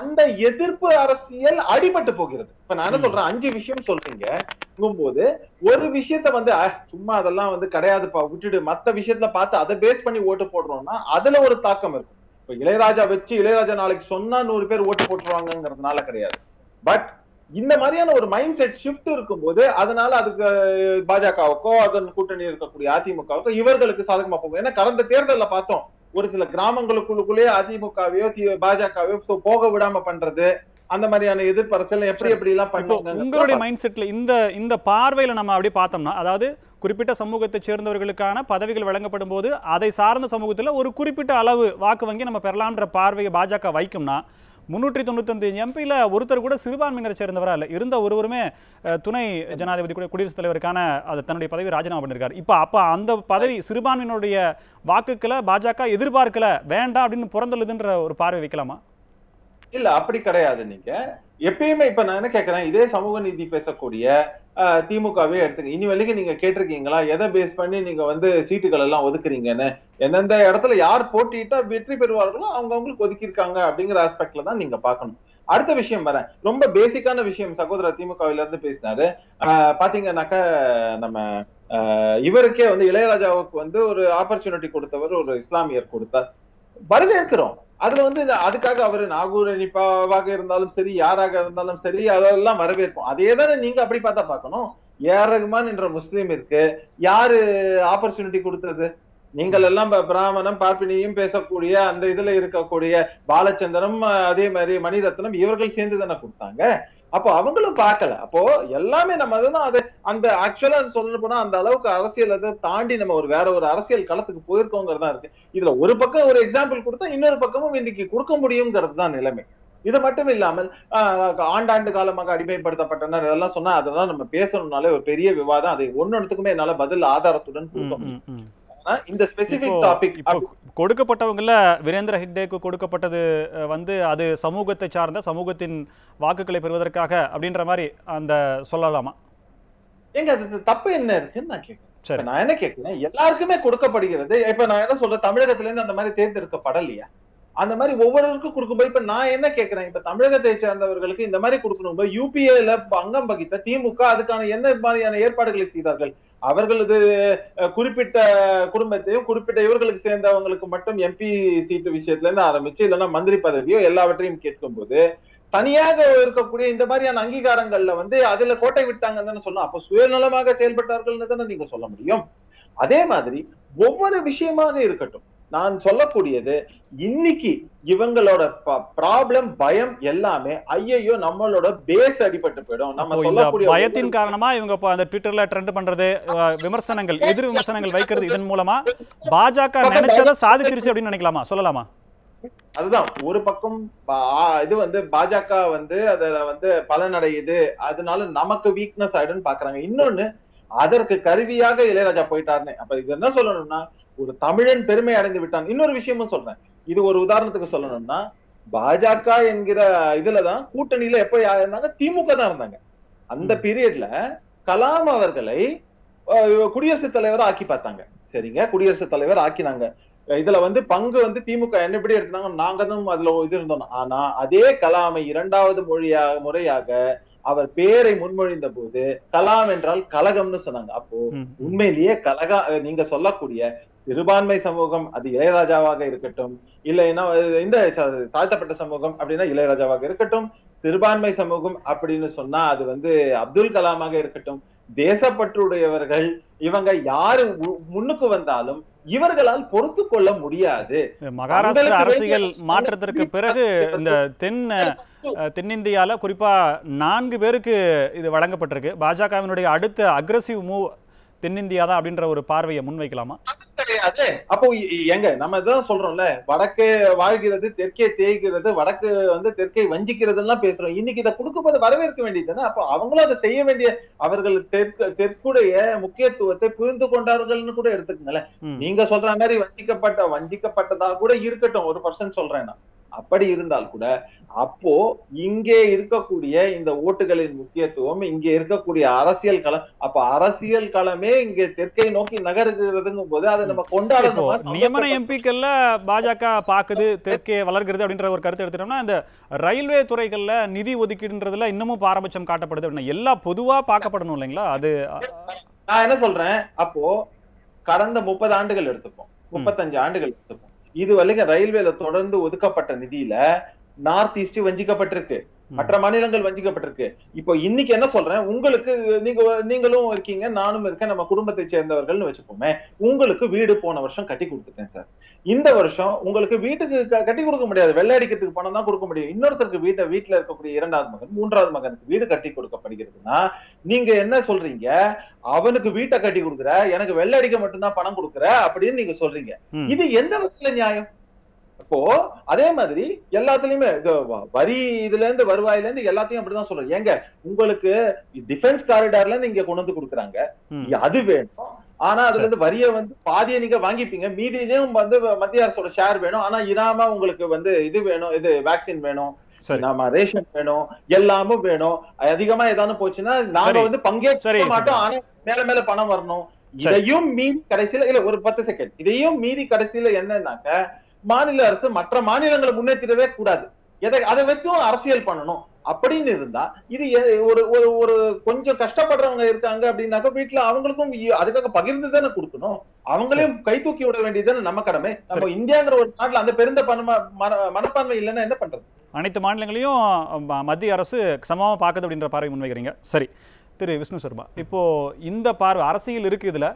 அந்த எதிர்ப்பு அரசியல் அடிபட்டு போகிறது. இப்ப நான் என்ன சொல்றேன்? அஞ்சு விஷயம் சொல்றீங்க போது ஒரு விஷயத்த வந்து சும்மா அதெல்லாம் வந்து கிடையாதுப்பா விட்டுடு. மத்த விஷயத்துல பார்த்து அதை பேஸ் பண்ணி ஓட்டு போடுறோம்னா அதுல ஒரு தாக்கம் இருக்கும். இப்ப இளையராஜா வச்சு இளையராஜா நாளைக்கு சொன்னா நூறு பேர் ஓட்டு போட்டுருவாங்கங்கிறதுனால கிடையாது. பட் இந்த மாதிரியான ஒரு மைண்ட் செட் ஷிஃப்ட் இருக்கும்போது அதனால அதுக்கு பாஜகவுக்கோ அதன் கூட்டணி இருக்கக்கூடிய அதிமுகவுக்கோ இவர்களுக்கு சாதகமா போகும். ஏன்னா கடந்த தேர்தல்ல பார்த்தோம் ஒரு சில கிராமங்களுக்குள்ளுக்குள்ளேயே அதிமுகவையோ பாஜகவையோ போக விடாம பண்றது அந்த மாதிரியான எதிர்பரசல் எப்படி எப்படி எல்லாம் பண்ணுவாங்க உங்களுடைய மைண்ட் செட்ல இந்த இந்த பார்வையில நம்ம அப்படி பார்த்தோம்னா அதாவது குறிப்பிட்ட சமூகத்தை சேர்ந்தவர்களுக்கான பதவிகள் வழங்கப்படும் போது அதை சார்ந்த சமூகத்துல ஒரு குறிப்பிட்ட அளவு வாக்கு வங்கி நம்ம பெறலாம்ன்ற பார்வையை பாஜக வைக்கும்னா முன்னூற்றி தொண்ணூத்தஞ்சு எம்பியில் ஒருத்தர் கூட சிறுபான்மையினரை சேர்ந்தவரா இல்லை. இருந்த ஒருவருமே துணை ஜனாதிபதி கூட குடியரசுத் தலைவருக்கான அது தன்னுடைய பதவி ராஜினாமா பண்ணியிருக்காரு இப்போ அப்போ அந்த பதவி சிறுபான்மையினுடைய வாக்குகளை பாஜக எதிர்பார்க்கல வேண்டாம் அப்படின்னு புறந்தள்ளுதுன்ற ஒரு பார்வை வைக்கலாமா? இல்ல அப்படி கிடையாது நீங்க. எப்பயுமே இப்ப நான் என்ன கேக்குறேன் இதே சமூக நீதி பேசக்கூடிய திமுகவே எடுத்துங்க. இனி வரைக்கும் நீங்க கேட்டிருக்கீங்களா? எதை பேஸ் பண்ணி நீங்க வந்து சீட்டுகள் எல்லாம் ஒதுக்குறீங்கன்னு? எந்தெந்த இடத்துல யார் போட்டிட்டா வெற்றி பெறுவார்களோ அவங்க அவங்களுக்கு ஒதுக்கியிருக்காங்க அப்படிங்கிற ஆஸ்பெக்ட்ல தான் நீங்க பாக்கணும் அடுத்த விஷயம் வரேன். ரொம்ப பேசிக்கான விஷயம் சகோதரர் திமுகவில இருந்து பேசினாரு. அஹ், பாத்தீங்கன்னாக்கா நம்ம அஹ், இவருக்கே வந்து இளையராஜாவுக்கு வந்து ஒரு ஆப்பர்ச்சுனிட்டி கொடுத்தவர் ஒரு இஸ்லாமியர் கொடுத்தார். வரவேற்கிறோம். அதுல வந்து இந்த- அதுக்காக அவர் நாகூர் அணிப்பாவாக இருந்தாலும் சரி யாராக இருந்தாலும் சரி அதெல்லாம் வரவேற்போம். அதே தானே நீங்க அப்படி பார்த்தா பார்க்கணும். ஏஆர் ரகுமான் என்ற முஸ்லீம் இருக்கு. யாரு ஆப்பர்ச்சுனிட்டி கொடுத்தது? நீங்கள் எல்லாம் ப- பிராமணம் பார்ப்பினியும் பேசக்கூடிய அந்த இதுல இருக்கக்கூடிய பாலச்சந்திரம் அதே மாதிரி மணிரத்னம் இவர்கள் சேர்ந்து தானே கொடுத்தாங்க. அப்போ அவங்களும் பார்க்கல. அப்போ எல்லாமே நம்ம அதுதான் அது அந்த ஆக்சுவலா சொல்ல போனா அந்த அளவுக்கு அரசியல் அதை தாண்டி நம்ம ஒரு வேற ஒரு அரசியல் களத்துக்கு போயிருக்கோங்கிறதா இருக்கு. இதுல ஒரு பக்கம் ஒரு எக்ஸாம்பிள் கொடுத்தா இன்னொரு பக்கமும் இன்னைக்கு கொடுக்க முடியுங்கிறது தான் நிலைமை. இது மட்டும் இல்லாமல் ஆஹ், ஆண்டாண்டு காலமாக அடிமைப்படுத்தப்பட்டனர் இதெல்லாம் சொன்னா அதெல்லாம் நம்ம பேசணும்னாலே ஒரு பெரிய விவாதம். அதை ஒன்னொன்னுக்குமே என்னால பதில் ஆதாரத்துடன் கொடுக்க முடியும். இந்த ஸ்பெசிபிக் டாபிக் கொடுக்கப்பட்டவங்கள வீரேந்திர ஹெக்டேக்கு கொடுக்கப்பட்டது வந்து அது சமூகத்தை சார்ந்த சமூகத்தின் வாக்குகளை பெறுவதற்காக அப்படின்ற மாதிரி அந்த சொல்லலாமா? எங்க அது தப்பு என்ன இருக்குன்னு நான் கேட்கிறேன். சரி. நான் என்ன கேட்கிறேன்? எல்லாருக்குமே கொடுக்கப்படுகிறது. இப்ப நான் என்ன சொல்றேன்? தமிழகத்துல இருந்து அந்த மாதிரி தேர்ந்தெடுக்கப்படலையா? அந்த மாதிரி ஒவ்வொருவருக்கும் கொடுக்கும்போது இப்ப நான் என்ன கேட்கிறேன்? இப்ப தமிழகத்தை சேர்ந்தவர்களுக்கு இந்த மாதிரி கொடுக்கணும். யூபிஏல அங்கம் வகித்த திமுக அதுக்கான என்ன மாதிரியான ஏற்பாடுகளை செய்தார்கள்? அவர்களது குறிப்பிட்ட குடும்பத்தையும் குறிப்பிட்ட இவர்களுக்கு சேர்ந்தவங்களுக்கு மட்டும் எம்பி சீட்டு விஷயத்துல இருந்து ஆரம்பிச்சு இல்லைன்னா மந்திரி பதவியோ எல்லாவற்றையும் கேட்கும்போது தனியாக இருக்கக்கூடிய இந்த மாதிரியான அங்கீகாரங்கள்ல வந்து அதுல கோட்டை விட்டாங்கன்னு சொன்னா அப்ப சுயநலமாக செயல்பட்டார்கள் தானே நீங்க சொல்ல முடியும். அதே மாதிரி ஒவ்வொரு விஷயமாக இருக்கட்டும். நான் சொல்லக்கூடியது இன்னைக்கு இவங்களோட ப்ராப்ளம் பயம் எல்லாமே ஐயையோ நம்மளோட பேஸ் அடிபட்டு போயிடும். நம்ம சொல்லக்கூடிய பயத்தின் காரணமா இவங்க அந்த ட்விட்டர்ல ட்ரெண்ட் பண்றது விமர்சனங்கள் எதிர் விமர்சனங்கள் வைக்கிறது இதன் மூலமா பாஜக நினைச்சதை சாதிச்சிருச்சு அப்படின்னு நினைக்கலாமா? சொல்லலாமா? அதுதான். ஒரு பக்கம் இது வந்து பாஜக வந்து அத வந்து பலனடையுது. அதனால நமக்கு வீக்னஸ் ஆயிடும்னு பாக்குறாங்க. இன்னொன்னு அதற்கு கருவியாக இளையராஜா போயிட்டாருன்னு அப்ப இது என்ன சொல்லணும்னா ஒரு தமிழன் பெருமை அடைந்து விட்டான். இன்னொரு விஷயமும் சொல்றேன். இது ஒரு உதாரணத்துக்கு சொல்லணும்னா பாஜக என்கிற இதுலதான் கூட்டணியில எப்ப இருந்தாங்க? திமுக தான் இருந்தாங்க. அந்த பீரியட்ல கலாம் அவர்களை குடியரசுத் தலைவர் ஆக்கி பார்த்தாங்க. சரிங்க குடியரசுத் தலைவர் ஆக்கினாங்க. இதுல வந்து பங்கு வந்து திமுக என்ன எப்படி எடுத்தாங்க நாங்க தான் அதுல இது இருந்தோம். ஆனா அதே கலாமை இரண்டாவது மொழியாக முறையாக அவர் பேரை முன்மொழிந்த போது கலாம் என்றால் கலகம்னு சொன்னாங்க அப்போ. உண்மையிலேயே கலகா நீங்க சொல்லக்கூடிய சிறுபான்மை சமூகம் அது இளையராஜாவாக இருக்கட்டும் இல்லைன்னா இந்த தாழ்த்தப்பட்ட சமூகம் அப்படின்னா இளையராஜாவாக இருக்கட்டும் சிறுபான்மை சமூகம் அப்படின்னு சொன்னா அது வந்து அப்துல் கலாமாக இருக்கட்டும் தேசப்பற்றுடையவர்கள் இவங்க யாரு முன்னுக்கு வந்தாலும் இவர்களால் பொறுத்து கொள்ள முடியாது. மகாராஷ்டிரா அரசியல் மாற்றத்திற்கு பிறகு இந்த தென் தென்னிந்தியால குறிப்பா நான்கு பேருக்கு இது வழங்கப்பட்டிருக்கு. பாஜகவினுடைய அடுத்த அக்ரசிவ் மூவ் தென்னிந்தியா தான் அப்படின்ற ஒரு பார்வையை முன்வைக்கலாமா? கிடையாது. அப்போ எங்க நம்ம இதான் சொல்றோம்ல. வடக்கே வாழ்கிறது தெற்கே தேய்கிறது வடக்கு வந்து தெற்கை வஞ்சிக்கிறதுலாம் பேசுறோம். இன்னைக்கு இதை கொடுக்கும்போது வரவேற்க வேண்டியது அப்போ அவங்களும் அதை செய்ய வேண்டிய அவர்கள் தெற்கு தெற்குடைய முக்கியத்துவத்தை புரிந்து கொண்டார்கள்னு கூட எடுத்துக்கங்களேன். நீங்க சொல்ற மாதிரி வஞ்சிக்கப்பட்ட வஞ்சிக்கப்பட்டதா கூட இருக்கட்டும். ஒரு பர்சன்ட் சொல்றேன் நான். அப்படி இருந்தால் கூட அப்போ இங்கே இருக்கக்கூடிய இந்த ஓட்டுகளின் முக்கியத்துவம் இங்கே இருக்கக்கூடிய அரசியல் களம் அப்ப அரசியல் களமே இங்கே தெற்கை நோக்கி நகருகிறதுங்கும் போது அதை நம்ம கொண்டாடணுமா? நியமன எம்பிக்கள்ல பாஜக பாக்குது தெற்கே வளர்கிறது அப்படின்ற ஒரு கருத்து எடுத்துட்டோம்னா இந்த ரயில்வே துறைகள்ல நிதி ஒதுக்கீடுன்றதுல இன்னமும் பாரபட்சம் காட்டப்படுது அப்படின்னா எல்லாம் பொதுவா பார்க்கப்படணும் இல்லைங்களா? அது நான் என்ன சொல்றேன்? அப்போ கடந்த முப்பது ஆண்டுகள் எடுத்துப்போம். முப்பத்தஞ்சு ஆண்டுகள் எடுத்துப்போம். இது வரைக்கும் ரயில்வேல தொடர்ந்து ஒதுக்கப்பட்ட நிதியில நார்த் ஈஸ்ட் வஞ்சிக்கப்பட்டிருக்கு. மற்ற மாநிலங்கள் வஞ்சிக்கப்பட்டிருக்கு. இப்போ இன்னைக்கு என்ன சொல்றேன்? உங்களுக்கு நீங்க நீங்களும் இருக்கீங்க நானும் இருக்கேன் நம்ம குடும்பத்தை சேர்ந்தவர்கள்னு வச்சுப்போமே. உங்களுக்கு வீடு போன வருஷம் கட்டி கொடுத்துட்டேன் சார். இந்த வருஷம் உங்களுக்கு வீட்டுக்கு கட்டி கொடுக்க முடியாது. வெள்ளை அடிக்கிறதுக்கு பணம் தான் கொடுக்க முடியும். இன்னொருத்தருக்கு வீட்டை வீட்டுல இருக்கக்கூடிய இரண்டாவது மகன் மூன்றாவது மகனுக்கு வீடு கட்டி கொடுக்கப்படுகிறதுனா நீங்க என்ன சொல்றீங்க? அவனுக்கு வீட்டை கட்டி கொடுக்குற எனக்கு வெள்ளை அடிக்க மட்டும்தான் பணம் கொடுக்குற அப்படின்னு நீங்க சொல்றீங்க. இது எந்த வகையில நியாயம்? இப்போ அதே மாதிரி எல்லாத்துலயுமே வரி இதுல இருந்து வருவாயில இருந்து எல்லாத்தையும் அப்படிதான் சொல்றேன் ஏங்க உங்களுக்கு டிஃபென்ஸ் காரிடார்ல இருந்து இங்க கொண்டு வந்து கொடுக்குறாங்க. அது வேணும். ஆனா அதுல இருந்து வரிய வந்து பாதியை நீங்க வாங்கிப்பீங்க. மீதியிலும் வந்து மத்திய அரசோட ஷேர் வேணும். ஆனா இனாம உங்களுக்கு வந்து இது வேணும் இது வேக்சின் வேணும். நாம ரேஷன் வேணும். எல்லாமும் வேணும். அதிகமா ஏதாவது போச்சுன்னா நாங்க. வந்து பங்கேற்க மாட்டோம். ஆனா மேல மேல பணம் வரணும். இதையும் மீறி கடைசியில இல்ல ஒரு பத்து செகண்ட் இதையும் மீறி கடைசியில என்னன்னாக்க மாநில அரசு மற்ற மாநிலங்களை முன்னேற்றிடவே கூடாது. எதை அதை வச்சும் அரசியல் பண்ணணும். அப்படின்னு இருந்தா இது ஒரு ஒரு கொஞ்சம் கஷ்டப்படுறவங்க இருக்காங்க அப்படின்னாக்க வீட்டுல அவங்களுக்கும் அதுக்காக பகிர்ந்து தானே கொடுக்கணும். அவங்களையும் கை தூக்கி விட வேண்டியதுதானே நம்ம கடமை. நம்ம இந்தியாங்கிற ஒரு நாட்டுல அந்த பெருந்த மனப்பான்மை இல்லைன்னா என்ன பண்றது? அனைத்து மாநிலங்களையும் மத்திய அரசு சமமா பார்க்குது அப்படின்ற பார்வை முன்வைக்கிறீங்க. சரி. திரு விஷ்ணு சர்மா. இப்போ இந்த பார்வை அரசியல் இருக்கு இதுல.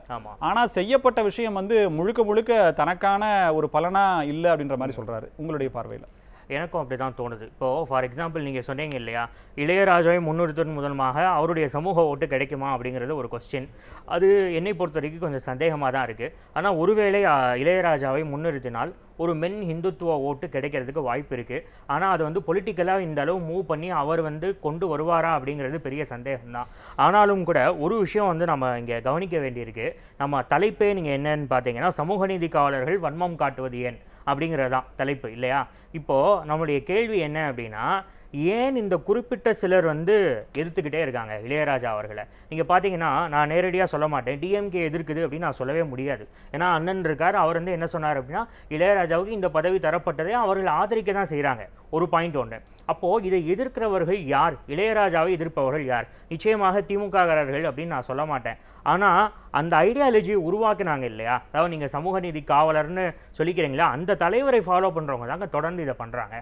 ஆனா செய்யப்பட்ட விஷயம் வந்து முழுக்க முழுக்க தனக்கான ஒரு பலனா இல்லை அப்படின்ற மாதிரி சொல்றாரு. உங்களுடைய பார்வையில. எனக்கும் அப்படி தான் தோணுது. இப்போது ஃபார் எக்ஸாம்பிள் நீங்கள் சொன்னீங்க இல்லையா இளையராஜாவை முன்னிறுத்தன் முதலமாக அவருடைய சமூக ஓட்டு கிடைக்குமா அப்படிங்கிறது ஒரு கொஸ்டின் அது என்னை பொறுத்த வரைக்கும் கொஞ்சம் சந்தேகமாக தான் இருக்குது ஆனால் ஒருவேளை இளையராஜாவை முன்னிறுத்தினால் ஒரு மென் ஹிந்துத்துவ ஓட்டு கிடைக்கிறதுக்கு வாய்ப்பு இருக்குது ஆனால் அது வந்து பொலிட்டிக்கலாக இந்த அளவு மூவ் பண்ணி அவர் வந்து கொண்டு வருவாரா அப்படிங்கிறது பெரிய சந்தேகம்தான். ஆனாலும் கூட ஒரு விஷயம் வந்து நம்ம இங்கே கவனிக்க வேண்டியிருக்கு. நம்ம தலைப்பே நீங்கள் என்னன்னு பார்த்தீங்கன்னா சமூக நீதி காவலர்கள் வன்மம் காட்டுவது ஏன்? அப்படிங்கிறது தான் தலைப்பு இல்லையா? இப்போது நம்மளுடைய கேள்வி என்ன அப்படின்னா ஏன் இந்த குறிப்பிட்ட சிலர் வந்து எதிர்த்துக்கிட்டே இருக்காங்க? இளையராஜா அவர்களை. நீங்கள் பார்த்தீங்கன்னா நான் நேரடியாக சொல்ல மாட்டேன். டிஎம்கே எதிர்க்குது அப்படின்னு நான் சொல்லவே முடியாது. ஏன்னா அண்ணன் இருக்கார். அவர் வந்து என்ன சொன்னார் அப்படின்னா இளையராஜாவுக்கு இந்த பதவி தரப்பட்டதை அவர்கள் ஆதரிக்க தான் செய்கிறாங்க ஒரு பாயிண்ட் ஒன்று. அப்போது இதை எதிர்க்கிறவர்கள் யார்? இளையராஜாவை எதிர்ப்பவர்கள் யார்? நிச்சயமாக திமுககாரர்கள் அப்படின்னு நான் சொல்ல மாட்டேன். ஆனால் அந்த ஐடியாலஜியை உருவாக்குனாங்க இல்லையா? அதாவது நீங்கள் சமூக நீதி காவலர்னு சொல்லிக்கிறீங்களா? அந்த தலைவரை ஃபாலோ பண்ணுறவங்க தாங்க தொடர்ந்து இதை பண்ணுறாங்க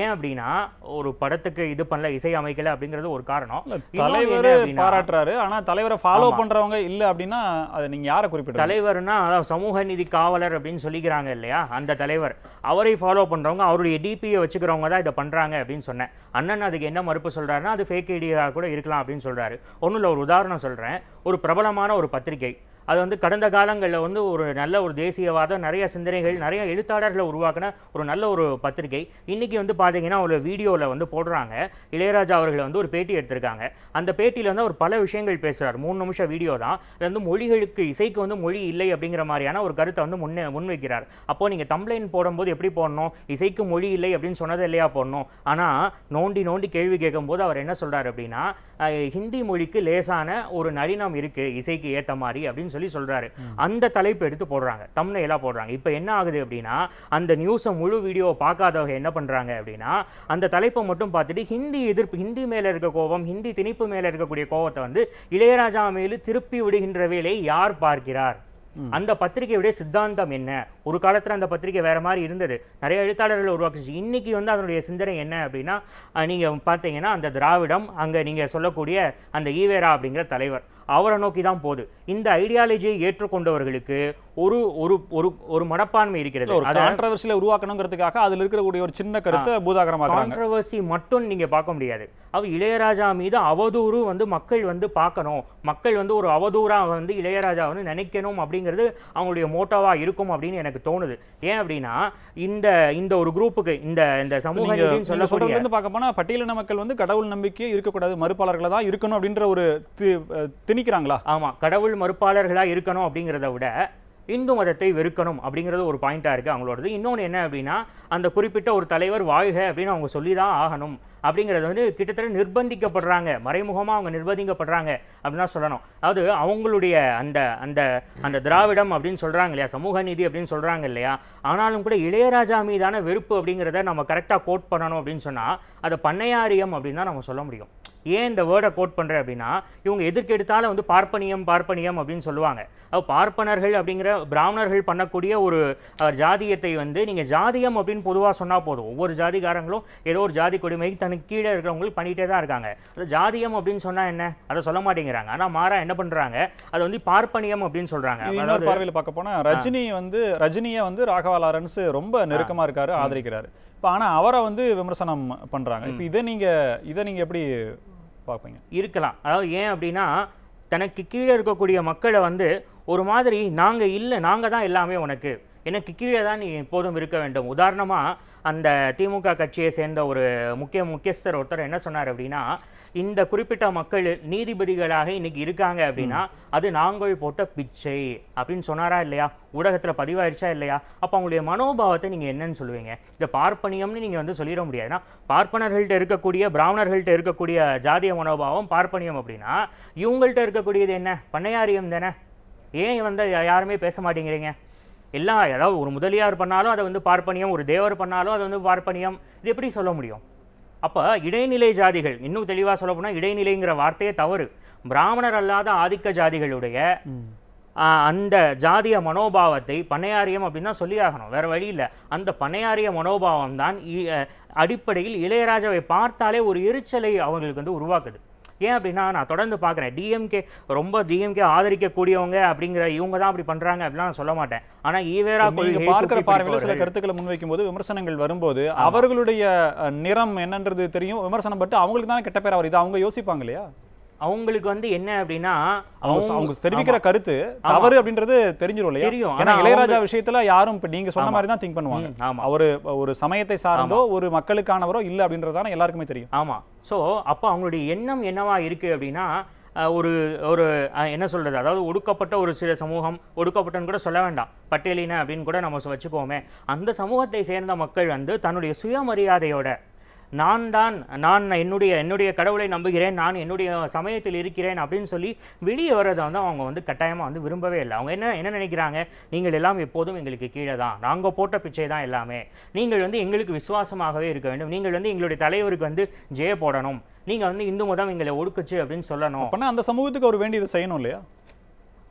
ஏன் அப்படின்னா ஒரு படத்துக்கு இது பண்ணல இசை அமைக்கல அப்படிங்கிறது ஒரு காரணம். தலைவர் பாராட்டுறாரு. ஆனா தலைவரை ஃபாலோ. பண்றவங்க இல்ல அப்படின்னா அதை நீங்க யாரை குறிப்பிடுறீங்க? தலைவர்னா அதாவது சமூக நீதி காவலர் அப்படின்னு சொல்லிக்கிறாங்க இல்லையா அந்த தலைவர். அவரை ஃபாலோ பண்றவங்க அவருடைய டிபியை வச்சுக்கிறவங்க தான் இதை பண்றாங்க அப்படின்னு சொன்னேன். அண்ணன் அதுக்கு என்ன மறுப்பு சொல்றாருன்னா அது ஃபேக் ஐடியா கூட இருக்கலாம் அப்படின்னு சொல்றாரு. ஒன்றும் இல்லை ஒரு உதாரணம் சொல்றேன். ஒரு பிரபலமான ஒரு பத்திரிகை. அது வந்து கடந்த காலங்களில் வந்து ஒரு நல்ல ஒரு தேசியவாதம் நிறைய சிந்தனைகள் நிறைய எழுத்தாளர்களை உருவாக்கின ஒரு நல்ல ஒரு பத்திரிகை. இன்றைக்கி வந்து பார்த்தீங்கன்னா ஒரு வீடியோவில் வந்து போடுறாங்க. இளையராஜா அவர்களை வந்து ஒரு பேட்டி எடுத்திருக்காங்க. அந்த பேட்டியில் வந்து அவர் பல விஷயங்கள் பேசுகிறார் மூணு நிமிஷம் வீடியோ தான். அது வந்து மொழிகளுக்கு இசைக்கு வந்து மொழி இல்லை அப்படிங்கிற மாதிரியான ஒரு கருத்தை வந்து முன்னே முன்வைக்கிறார். அப்போது நீங்கள் தம்ப்ளைன் போடும்போது எப்படி போடணும்? இசைக்கு மொழி இல்லை அப்படின்னு சொன்னதை இல்லையா போடணும்? ஆனால் நோண்டி நோண்டி கேள்வி கேட்கும்போது அவர் என்ன சொல்கிறார் அப்படின்னா ஹிந்தி மொழிக்கு லேசான ஒரு நளினம் இருக்குது இசைக்கு ஏற்ற மாதிரி அப்படின்னு சொல்லி சொல்றாரு. அந்த தலைப்பு எடுத்து போடுறாங்க. தம்னையெல்லாம் போடுறாங்க. இப்போ என்ன ஆகுது அப்படின்னா அந்த நியூஸை முழு வீடியோவை பார்க்காதவங்க என்ன பண்றாங்க அப்படின்னா அந்த தலைப்பை மட்டும் பார்த்துட்டு ஹிந்தி எதிர்ப்பு ஹிந்தி மேல இருக்க கோபம் ஹிந்தி திணிப்பு மேல இருக்கக்கூடிய கோபத்தை வந்து இளையராஜா மேலு திருப்பி விடுகின்ற வேலை யார் பார்க்கிறார்? அந்த பத்திரிகையுடைய சித்தாந்தம் என்ன? ஒரு காலத்துல அந்த பத்திரிகை வேற மாதிரி இருந்தது. நிறைய எழுத்தாளர்கள் உருவாக்குச்சு. இன்னைக்கு வந்து அதனுடைய சிந்தனை என்ன அப்படின்னா நீங்க பார்த்தீங்கன்னா அந்த திராவிடம் அங்க நீங்க சொல்லக்கூடிய அந்த ஈவேரா அப்படிங்கிற தலைவர். அவரை நோக்கி தான் போகுது. இந்த ஐடியாலஜியை ஏற்றுக்கொண்டவர்களுக்கு ஒரு ஒரு ஒரு ஒரு மனப்பான்மை இருக்கிறது. ஒரு கான்ட்ரவர்சியில உருவாக்கணுங்கிறதுக்காக அதுல இருக்கக்கூடிய ஒரு சின்ன கருத்தை பூதாகரமாக்குறாங்க. கான்ட்ரவர்சி மட்டும் நீங்க பார்க்க முடியாது. அவ இளையராஜா மீது அவதூறு வந்து மக்கள் வந்து பார்க்கணும். மக்கள் வந்து ஒரு அவதூறா வந்து இளையராஜா வந்து நினைக்கணும் அப்படிங்கிறது அவங்களுடைய மோட்டோவா இருக்கும் அப்படின்னு எனக்கு தோணுது. ஏன் அப்படின்னா இந்த இந்த ஒரு குரூப்புக்கு இந்த இந்த சமூக சொல்லக்கூடிய இருந்து பார்க்க போனா பட்டியலின மக்கள் வந்து கடவுள் நம்பிக்கையே இருக்கக்கூடாது மறுப்பாளர்களா தான் இருக்கணும் அப்படின்ற ஒரு தி- அஹ் திணிக்கிறாங்களா? ஆமா கடவுள் மறுப்பாளர்களாக இருக்கணும் அப்படிங்கிறத விட இந்து மதத்தை வெறுக்கணும் அப்படிங்கிறது ஒரு பாயிண்ட்டாக இருக்கு அவங்களோடது. இன்னொன்று என்ன அப்படின்னா அந்த குறிப்பிட்ட ஒரு தலைவர் வாழ்க அப்படின்னு அவங்க சொல்லி தான் ஆகணும் அப்படிங்கிறது வந்து கிட்டத்தட்ட நிர்பந்திக்கப்படுறாங்க மறைமுகமாக அவங்க நிர்பந்திக்கப்படுறாங்க அப்படின்னு தான் சொல்லணும். அது அவங்களுடைய அந்த அந்த அந்த திராவிடம் அப்படின்னு சொல்கிறாங்க இல்லையா சமூக நீதி அப்படின்னு சொல்கிறாங்க இல்லையா ஆனாலும் கூட இளையராஜா மீதான வெறுப்பு அப்படிங்கிறத நம்ம கரெக்டாக கோட் பண்ணணும் அப்படின்னு சொன்னால் அதை பண்ணையாரியம் அப்படின்னு தான் நம்ம சொல்ல முடியும். ஏன் இந்த வேர்டை கோட் பண்ணுறேன் அப்படின்னா இவங்க எதற்கு எடுத்தாலும் வந்து பார்ப்பனியம் பார்ப்பனியம் அப்படின்னு சொல்லுவாங்க. அப்போ பார்ப்பனர்கள் அப்படிங்கிற பிராமணர்கள் பண்ணக்கூடிய ஒரு ஜாதியத்தை வந்து நீங்கள் ஜாதியம் அப்படின்னு பொதுவாக சொன்னால் போதும். ஒவ்வொரு ஜாதிகாரங்களும் ஏதோ ஒரு ஜாதி கொடுமைக்கு தனக்கு கீழே இருக்கிறவங்களுக்கு பண்ணிகிட்டே தான் இருக்காங்க. அது ஜாதியம் அப்படின்னு சொன்னால் என்ன? அதை சொல்ல மாட்டேங்கிறாங்க. ஆனால் மாறா என்ன பண்ணுறாங்க அது வந்து பார்ப்பனியம் அப்படின்னு சொல்கிறாங்க இன்னொரு பார்வையில் பார்க்க போனா ரஜினி வந்து ரஜினியை வந்து ராகவா லாரன்ஸ் ரொம்ப நெருக்கமா இருக்காரு ஆதரிக்கிறாரு. இப்போ ஆனா அவரை வந்து விமர்சனம் பண்றாங்க. இப்போ இதை நீங்க இதை நீங்க எப்படி பார்ப்பீங்க. இருக்கலாம். அதாவது ஏன் அப்படின்னா தனக்கு கீழே இருக்கக்கூடிய மக்களை வந்து ஒரு மாதிரி நாங்கள் இல்லை நாங்கள் தான் எல்லாமே உனக்கு. எனக்கு கீழே தான் நீ எப்போதும் இருக்க வேண்டும். உதாரணமாக அந்த திமுக கட்சியை சேர்ந்த ஒரு முக்கிய முக்கியஸ்தர் ஒருத்தர் என்ன சொன்னார் அப்படின்னா இந்த குறிப்பிட்ட மக்கள் நீதிபதிகளாக இன்னைக்கு இருக்காங்க அப்படின்னா அது நாங்கள் போட்ட பிச்சை அப்படின்னு சொன்னாரா இல்லையா? ஊடகத்தில் பதிவாயிருச்சா இல்லையா? அப்போ அவங்களுடைய மனோபாவத்தை நீங்கள் என்னன்னு சொல்லுவீங்க. இந்த பார்ப்பனியம்னு நீங்கள் வந்து சொல்லிட முடியாது. ஏன்னா பார்ப்பனர்கள்ட்ட இருக்கக்கூடிய பிராமணர்கள்ட்ட இருக்கக்கூடிய ஜாதிய மனோபாவம் பார்ப்பனியம் அப்படின்னா இவங்கள்ட்ட இருக்கக்கூடியது என்ன? பண்ணையாரியம் தானே. ஏன் வந்து யாருமே பேச மாட்டேங்கிறீங்க? எல்லாம் ஏதாவது ஒரு முதலியார் பண்ணாலும் அதை வந்து பார்ப்பனியம் ஒரு தேவர் பண்ணாலும் அதை வந்து பார்ப்பனியம். இது எப்படி சொல்ல முடியும்? அப்போ இடைநிலை ஜாதிகள் இன்னும் தெளிவாக சொல்ல போனால் இடைநிலைங்கிற வார்த்தையே தவறு. பிராமணர் அல்லாத ஆதிக்க ஜாதிகளுடைய அந்த ஜாதிய மனோபாவத்தை பண்ணையாரியம் அப்படின்னு தான் சொல்லி ஆகணும். வேற வழி இல்லை. அந்த பண்ணையாரிய மனோபாவம் தான் அடிப்படையில் இளையராஜாவை பார்த்தாலே ஒரு எரிச்சலை அவங்களுக்கு வந்து உருவாக்குது. ஏன் அப்படின்னா நான் தொடர்ந்து பார்க்குறேன். டிஎம்கே ரொம்ப டிஎம்கே ஆதரிக்கக்கூடியவங்க அப்படிங்கிற இவங்க தான் அப்படி பண்றாங்க அப்படிலாம் நான் சொல்ல மாட்டேன். ஆனா ஈவேரா கொள்கையை பார்க்கிற பார்வையில சில கருத்துக்களை முன்வைக்கும் போது விமர்சனங்கள் வரும்போது அவர்களுடைய நிறம் என்னன்றது தெரியும் விமர்சனம் பட்டு அவங்களுக்கு தானே கெட்ட பேர் அவர் இது அவங்க யோசிப்பாங்க இல்லையா? அவங்களுக்கு வந்து என்ன அப்படின்னா அவங்க தெரிவிக்கிற கருத்து தவறு அப்படின்றது தெரிஞ்சிரும் இல்லையா? தெரியும். ஏன்னா இளையராஜா விஷயத்துல யாரும் இப்ப நீங்க சொன்ன மாதிரி தான் திங்க் பண்ணுவாங்க. ஆமா. அவரு ஒரு சமயத்தை சார்ந்தோ ஒரு மக்களுக்கானவரோ இல்ல அப்படின்றதான எல்லாருக்குமே தெரியும். ஆமா. ஸோ அப்போ அவங்களுடைய எண்ணம் என்னவா இருக்கு அப்படின்னா ஒரு ஒரு என்ன சொல்றது? அதாவது ஒடுக்கப்பட்ட ஒரு சில சமூகம் ஒடுக்கப்பட்டன்னு கூட சொல்ல வேண்டாம். பட்டியலின அப்படின்னு கூட நம்ம வச்சுக்கோமே அந்த சமூகத்தை சேர்ந்த மக்கள் வந்து தன்னுடைய சுயமரியாதையோட நான் தான் நான் என்னுடைய என்னுடைய கடவுளை நம்புகிறேன் நான் என்னுடைய சமயத்தில் இருக்கிறேன் அப்படின்னு சொல்லி வெளியே வர்றதை வந்து அவங்க வந்து கட்டாயமாக வந்து விரும்பவே இல்லை. அவங்க என்ன என்ன நினைக்கிறாங்க? நீங்கள் எல்லாம் எப்போதும் எங்களுக்கு கீழே தான். நாங்கள் போட்ட பிச்சை தான் எல்லாமே. நீங்கள் வந்து எங்களுக்கு விசுவாசமாகவே இருக்க வேண்டும். நீங்கள் வந்து எங்களுடைய தலைவருக்கு வந்து ஜெய போடணும். நீங்கள் வந்து இந்து மதம் எங்களை ஒடுக்குச்சு அப்படின்னு சொல்லணும். அப்பனா அந்த சமூகத்துக்கு அவர் வேண்டியது செய்யணும் இல்லையா?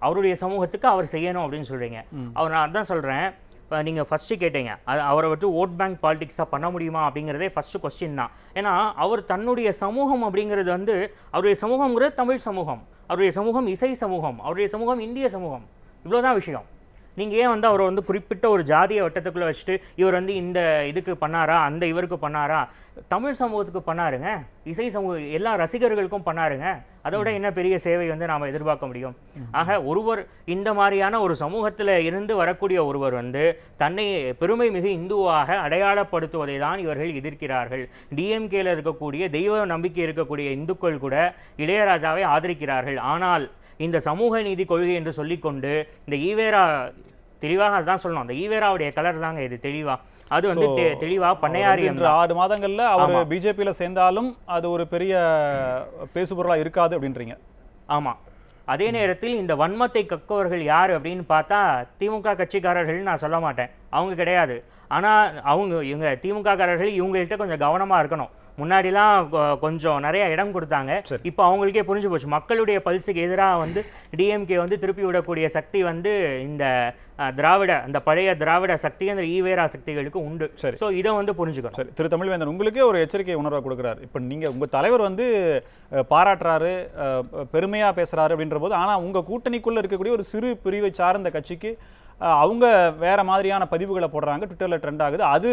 அவருடைய சமூகத்துக்கு அவர் செய்யணும் அப்படின்னு சொல்றீங்க. அவர் நான் அதான் சொல்றேன். இப்போ நீங்கள் ஃபஸ்ட்டு கேட்டீங்க. அது அவரை வந்து ஓட் பேங்க் பாலிடிக்ஸாக பண்ண முடியுமா அப்படிங்கிறதே ஃபஸ்ட்டு கொஸ்டின் தான். ஏன்னா அவர் தன்னுடைய சமூகம் அப்படிங்கிறது வந்து அவருடைய சமூகங்கிறது தமிழ் சமூகம். அவருடைய சமூகம் இசை சமூகம். அவருடைய சமூகம் இந்திய சமூகம். இவ்வளோதான் விஷயம். நீங்கள் ஏன் வந்து அவரை வந்து குறிப்பிட்ட ஒரு ஜாதிய வட்டத்துக்குள்ளே வச்சுட்டு இவர் வந்து இந்த இதுக்கு பண்ணாரா அந்த இவருக்கு பண்ணாரா? தமிழ் சமூகத்துக்கு பண்ணாருங்க. இசை சமூக எல்லா ரசிகர்களுக்கும் பண்ணாருங்க. அதோட என்ன பெரிய சேவை வந்து நாம் எதிர்பார்க்க முடியும்? ஆக ஒருவர் இந்த மாதிரியான ஒரு சமூகத்தில் இருந்து வரக்கூடிய ஒருவர் வந்து தன்னை பெருமை மிகு இந்துவாக அடையாளப்படுத்துவதை தான் இவர்கள் எதிர்க்கிறார்கள். டிஎம்கேல இருக்கக்கூடிய தெய்வ நம்பிக்கை இருக்கக்கூடிய இந்துக்கள் கூட இளையராஜாவை ஆதரிக்கிறார்கள். ஆனால் இந்த சமூக நீதி கொள்கை என்று சொல்லிக்கொண்டு இந்த ஈவேரா தெளிவாக அதுதான் சொல்லணும். அந்த ஈவேராவுடைய கலர் தாங்க இது தெளிவா. அது வந்து தெளிவா பண்ணையாரி இன்று ஆறு மாதங்கள்ல அவர் பிஜேபியில சேர்ந்தாலும் அது ஒரு பெரிய பேசுபொருளா இருக்காது அப்படின்றீங்க. ஆமா. அதே நேரத்தில் இந்த வன்மத்தை கக்கவர்கள் யார் அப்படின்னு பார்த்தா திமுக கட்சிக்காரர்கள் நான் சொல்ல மாட்டேன். அவங்க கிடையாது. ஆனா அவங்க இவங்க திமுக காரர்கள் இவங்கள்ட்ட கொஞ்சம் கவனமா இருக்கணும். முன்னாடிலாம் கொஞ்சம் நிறைய இடம் கொடுத்தாங்க. இப்போ அவங்களுக்கே புரிஞ்சு போச்சு. மக்களுடைய பல்ஸுக்கு எதிராக வந்து டிஎம்கே வந்து திருப்பி விடக்கூடிய சக்தி வந்து இந்த திராவிட அந்த பழைய திராவிட சக்தி அந்த ஈவேரா சக்திகளுக்கு உண்டு. சரி. ஸோ இதை வந்து புரிஞ்சுக்கணும். சரி. திரு தமிழ்வேந்தன் உங்களுக்கே ஒரு எச்சரிக்கை உணர்வை கொடுக்குறாரு. இப்போ நீங்க உங்க தலைவர் வந்து பாராட்டுறாரு அஹ், பெருமையா பேசுறாரு அப்படின்ற போது ஆனா உங்க கூட்டணிக்குள்ள இருக்கக்கூடிய ஒரு சிறு பிரிவை சார்ந்த கட்சிக்கு அவங்க வேறு மாதிரியான பதிவுகளை போடுறாங்க ட்விட்டரில் ட்ரெண்ட் ஆகுது. அது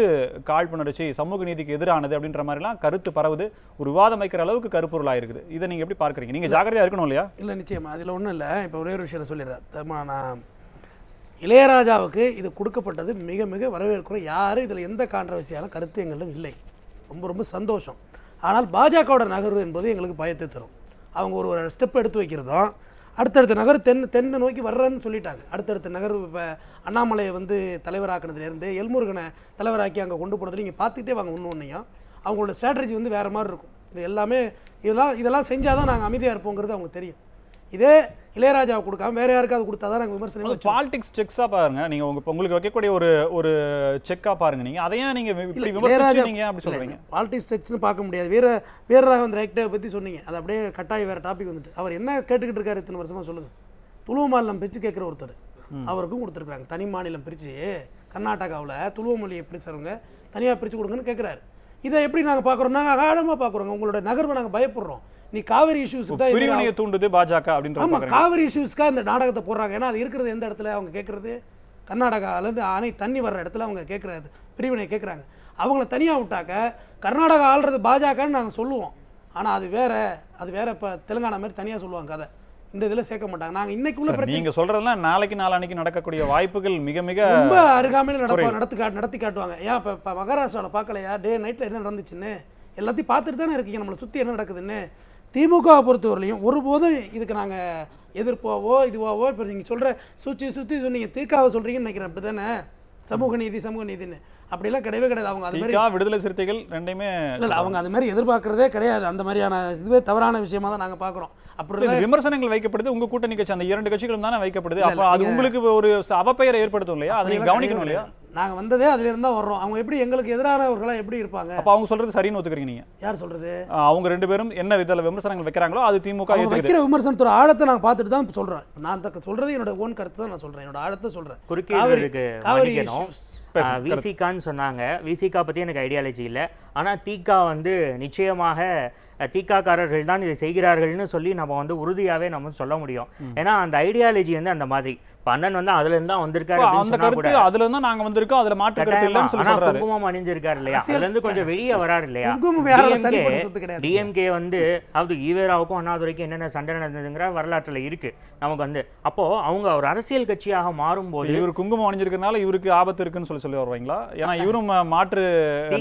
காழ்ப்புணர்ச்சி சமூக நீதிக்கு எதிரானது அப்படின்ற மாதிரிலாம் கருத்து பரவுது. ஒரு விவாதம் வைக்கிற அளவுக்கு கருப்பொருளாக இருக்குது. இதை நீங்கள் எப்படி பார்க்குறீங்க? நீங்கள் ஜாக்கிரதையாக இருக்கணும் இல்லையா? இல்லை நிச்சயமாக அதில் ஒன்றும் இல்லை. இப்போ ஒரே ஒரு விஷயம் சொல்லிடுறேன். தம்மா நான் இளையராஜாவுக்கு இது கொடுக்கப்பட்டது மிக மிக வரவேற்கிறோம் யாரும் இதில் எந்த கான்ட்ரவர்சியான கருத்து எங்களிடம் இல்லை. ரொம்ப ரொம்ப சந்தோஷம். ஆனால் பாஜகவோட நகர்வு என்பது எங்களுக்கு பயத்தை தரும். அவங்க ஒரு ஒரு ஸ்டெப் எடுத்து வைக்கிறதும் அடுத்தடுத்த நகர் தென் தென்னை நோக்கி வர்றேன்னு சொல்லிட்டாங்க. அடுத்தடுத்த நகர் இப்போ அண்ணாமலையை வந்து தலைவராக்கினதுலேருந்து எல்முருகனை தலைவராக்கி அங்கே கொண்டு போனதுல நீங்கள் பார்த்துக்கிட்டே வாங்க ஒன்று ஒன்றையும் அவங்களோட ஸ்ட்ராட்டஜி வந்து வேறு மாதிரி இருக்கும். இது எல்லாமே இதெல்லாம் இதெல்லாம் செஞ்சால் தான் நாங்கள் அமைதியாக இருப்போங்கிறது அவங்களுக்கு தெரியும். இதே இளையராஜாவை கொடுக்காம வேற யாருக்காவது கொடுத்தா தான் நாங்கள் விமர்சனம். பாலிடிக்ஸ் செக்ஸா பாருங்க. நீங்க உங்க உங்களுக்கு வைக்கக்கூடிய ஒரு ஒரு செக்கா பாருங்க நீங்க. அதையும் நீங்க இல்ல, இப்படி இளையராஜா விமர்சிச்சு நீங்க அப்படி சொல்றீங்க? பாலிட்டிக்ஸ் ஸ்ட்ரக்சர்னு பார்க்க முடியாது. வீர வீரராகவன் ரைக்டரை பற்றி சொன்னீங்க. அது அப்படியே கட்டாய வேற டாபிக் வந்துட்டு. அவர் என்ன கேட்டுக்கிட்டு இருக்காரு இத்தனை வருஷமா சொல்லுங்க. துளுவ மாநிலம் பிரித்து கேட்குற ஒருத்தர். அவருக்கும் கொடுத்துருக்காங்க தனி மாநிலம் பிரித்து கர்நாடகாவில் துளுவ மொழியை பிரிச்சவங்க தனியாக பிரித்து கொடுங்கன்னு கேட்குறாரு. இதை எப்படி நாங்கள் பார்க்குறோம்? நாங்கள் ஆழமாக பார்க்குறோங்க. உங்களோட நகர்வை நாங்கள் பயப்படுறோம். நீ காவிரி இஷ்யூஸ் தான் பிரிவினையை தூண்டுது பாஜக அப்படின்ற ஆமா காவிரி இஷ்யூஸ்க்காக இந்த நாடகத்தை போடுறாங்க. ஏன்னா அது இருக்கிறது எந்த இடத்துல அவங்க கேட்குறது கர்நாடகாலேருந்து அணை தண்ணி வர்ற இடத்துல அவங்க கேட்குறது பிரிவினை கேட்குறாங்க அவங்கள தனியாக விட்டாக்க கர்நாடகா ஆள்றது பாஜகன்னு நாங்கள் சொல்லுவோம். ஆனால் அது வேற அது வேற இப்போ தெலுங்கானா மாதிரி தனியாக சொல்லுவாங்க கதை. இந்த இதில் சேர்க்க மாட்டாங்க. நாங்கள் இன்னைக்கு உள்ள சார், பிரச்சனை நீங்க சொல்றதெல்லாம் நாளைக்கு நாளான்னைக்கு நடக்கக்கூடிய வாய்ப்புகள் மிக மிக ரொம்ப அருகாமையில் நடப்பா. நடத்தி காட்டு நடத்தி காட்டுவாங்க. ஏன் இப்போ இப்போ மகாராஷ்டிராவில் பார்க்கலையா? டே நைட்டில் என்ன நடந்துச்சுன்னு? எல்லாத்தையும் பார்த்துட்டு தானே இருக்கீங்க. நம்மளை சுற்றி என்ன நடக்குதுன்னு? திமுகவை பொறுத்தவரையிலையும் ஒருபோதும் இதுக்கு நாங்கள் எதிர்ப்பாவோ இதுவாவோ இப்போ நீங்கள் சொல்கிற சுற்றி சுற்றி சொன்னீங்க. தீக்காவை சொல்கிறீங்கன்னு நினைக்கிறேன். அப்படி தானே சமூக நீதி சமூக நீதின்னு. அப்படிலாம் கிடையவே கிடையாது. அவங்க அது மாதிரி விடுதலை சிறுத்தைகள் ரெண்டையுமே இல்லை அவங்க அது மாதிரி எதிர்பார்க்குறதே கிடையாது. அந்த மாதிரியான இதுவே தவறான விஷயமா தான் நாங்கள் பார்க்குறோம். அப்படி விமர்சனங்கள் வைக்கப்படுது. உங்க கூட்டணி கட்சி அந்த இரண்டு கட்சிகளும் தானே வைக்கப்படுது. அப்ப அது உங்களுக்கு ஒரு அவப்பெயரை ஏற்படுத்தும் இல்லையா? அதை கவனிக்கணும் இல்லையா? நாங்கள் வந்ததே அதுல இருந்தா வர்றோம். அவங்க எப்படி எங்களுக்கு எதிரானவர்களாக எப்படி இருப்பாங்க? அப்ப அவங்க சொல்றது சரின்னு ஒத்துக்கிறீங்க நீங்க. யார் சொல்கிறது அஹ் அவங்க ரெண்டு பேரும் என்ன விதத்துல விமர்சனங்கள் வைக்கிறாங்களோ அது திமுக வைக்கிற விமர்சனத்தோட ஆழத்தை நான் பார்த்துட்டு தான் சொல்றேன். நான் தக்க சொல்றது என்னோட ஓன் கருத்து தான் நான் சொல்றேன். என்னோட ஆழத்தை சொல்றேன். பேசுங்க, விசிகான்னு சொன்னாங்க. விசிகா பற்றி எனக்கு ஐடியாலஜி இல்லை. ஆனால் தீகா வந்து நிச்சயமாக அஹ், தீகாக்காரர்கள் தான் இதை செய்கிறார்கள்னு சொல்லி நம்ம வந்து உறுதியாகவே நம்ம சொல்ல முடியும். ஏன்னா அந்த ஐடியாலஜி வந்து அந்த மாதிரி. அண்ணன் வந்து அதுல இருந்து தான் வந்திருக்காரு அந்த கருத்து அதுல இருந்தா நாங்க வந்திருக்கோம் அதுல மாற்று கருத்து. இல்லைன்னு சொல்லி சொல்றாரு. குங்குமம் அணிஞ்சிருக்காரு இல்லையா? அதுல இருந்து கொஞ்சம் வெளியே வராரு இல்லையா. டிஎம்கே வந்து அதாவது ஈவேராவுக்கும் அண்ணாதுரைக்கும் என்னென்ன சண்டை நடந்ததுங்கிற வரலாற்றுல இருக்கு. நமக்கு வந்து அப்போ அவங்க ஒரு அரசியல் கட்சியாக மாறும்போது இவர் குங்குமம் அணிஞ்சிருக்கனால இவருக்கு ஆபத்து இருக்குன்னு சொல்லி சொல்லி வருவாங்களா? ஏன்னா இவரும் மாற்று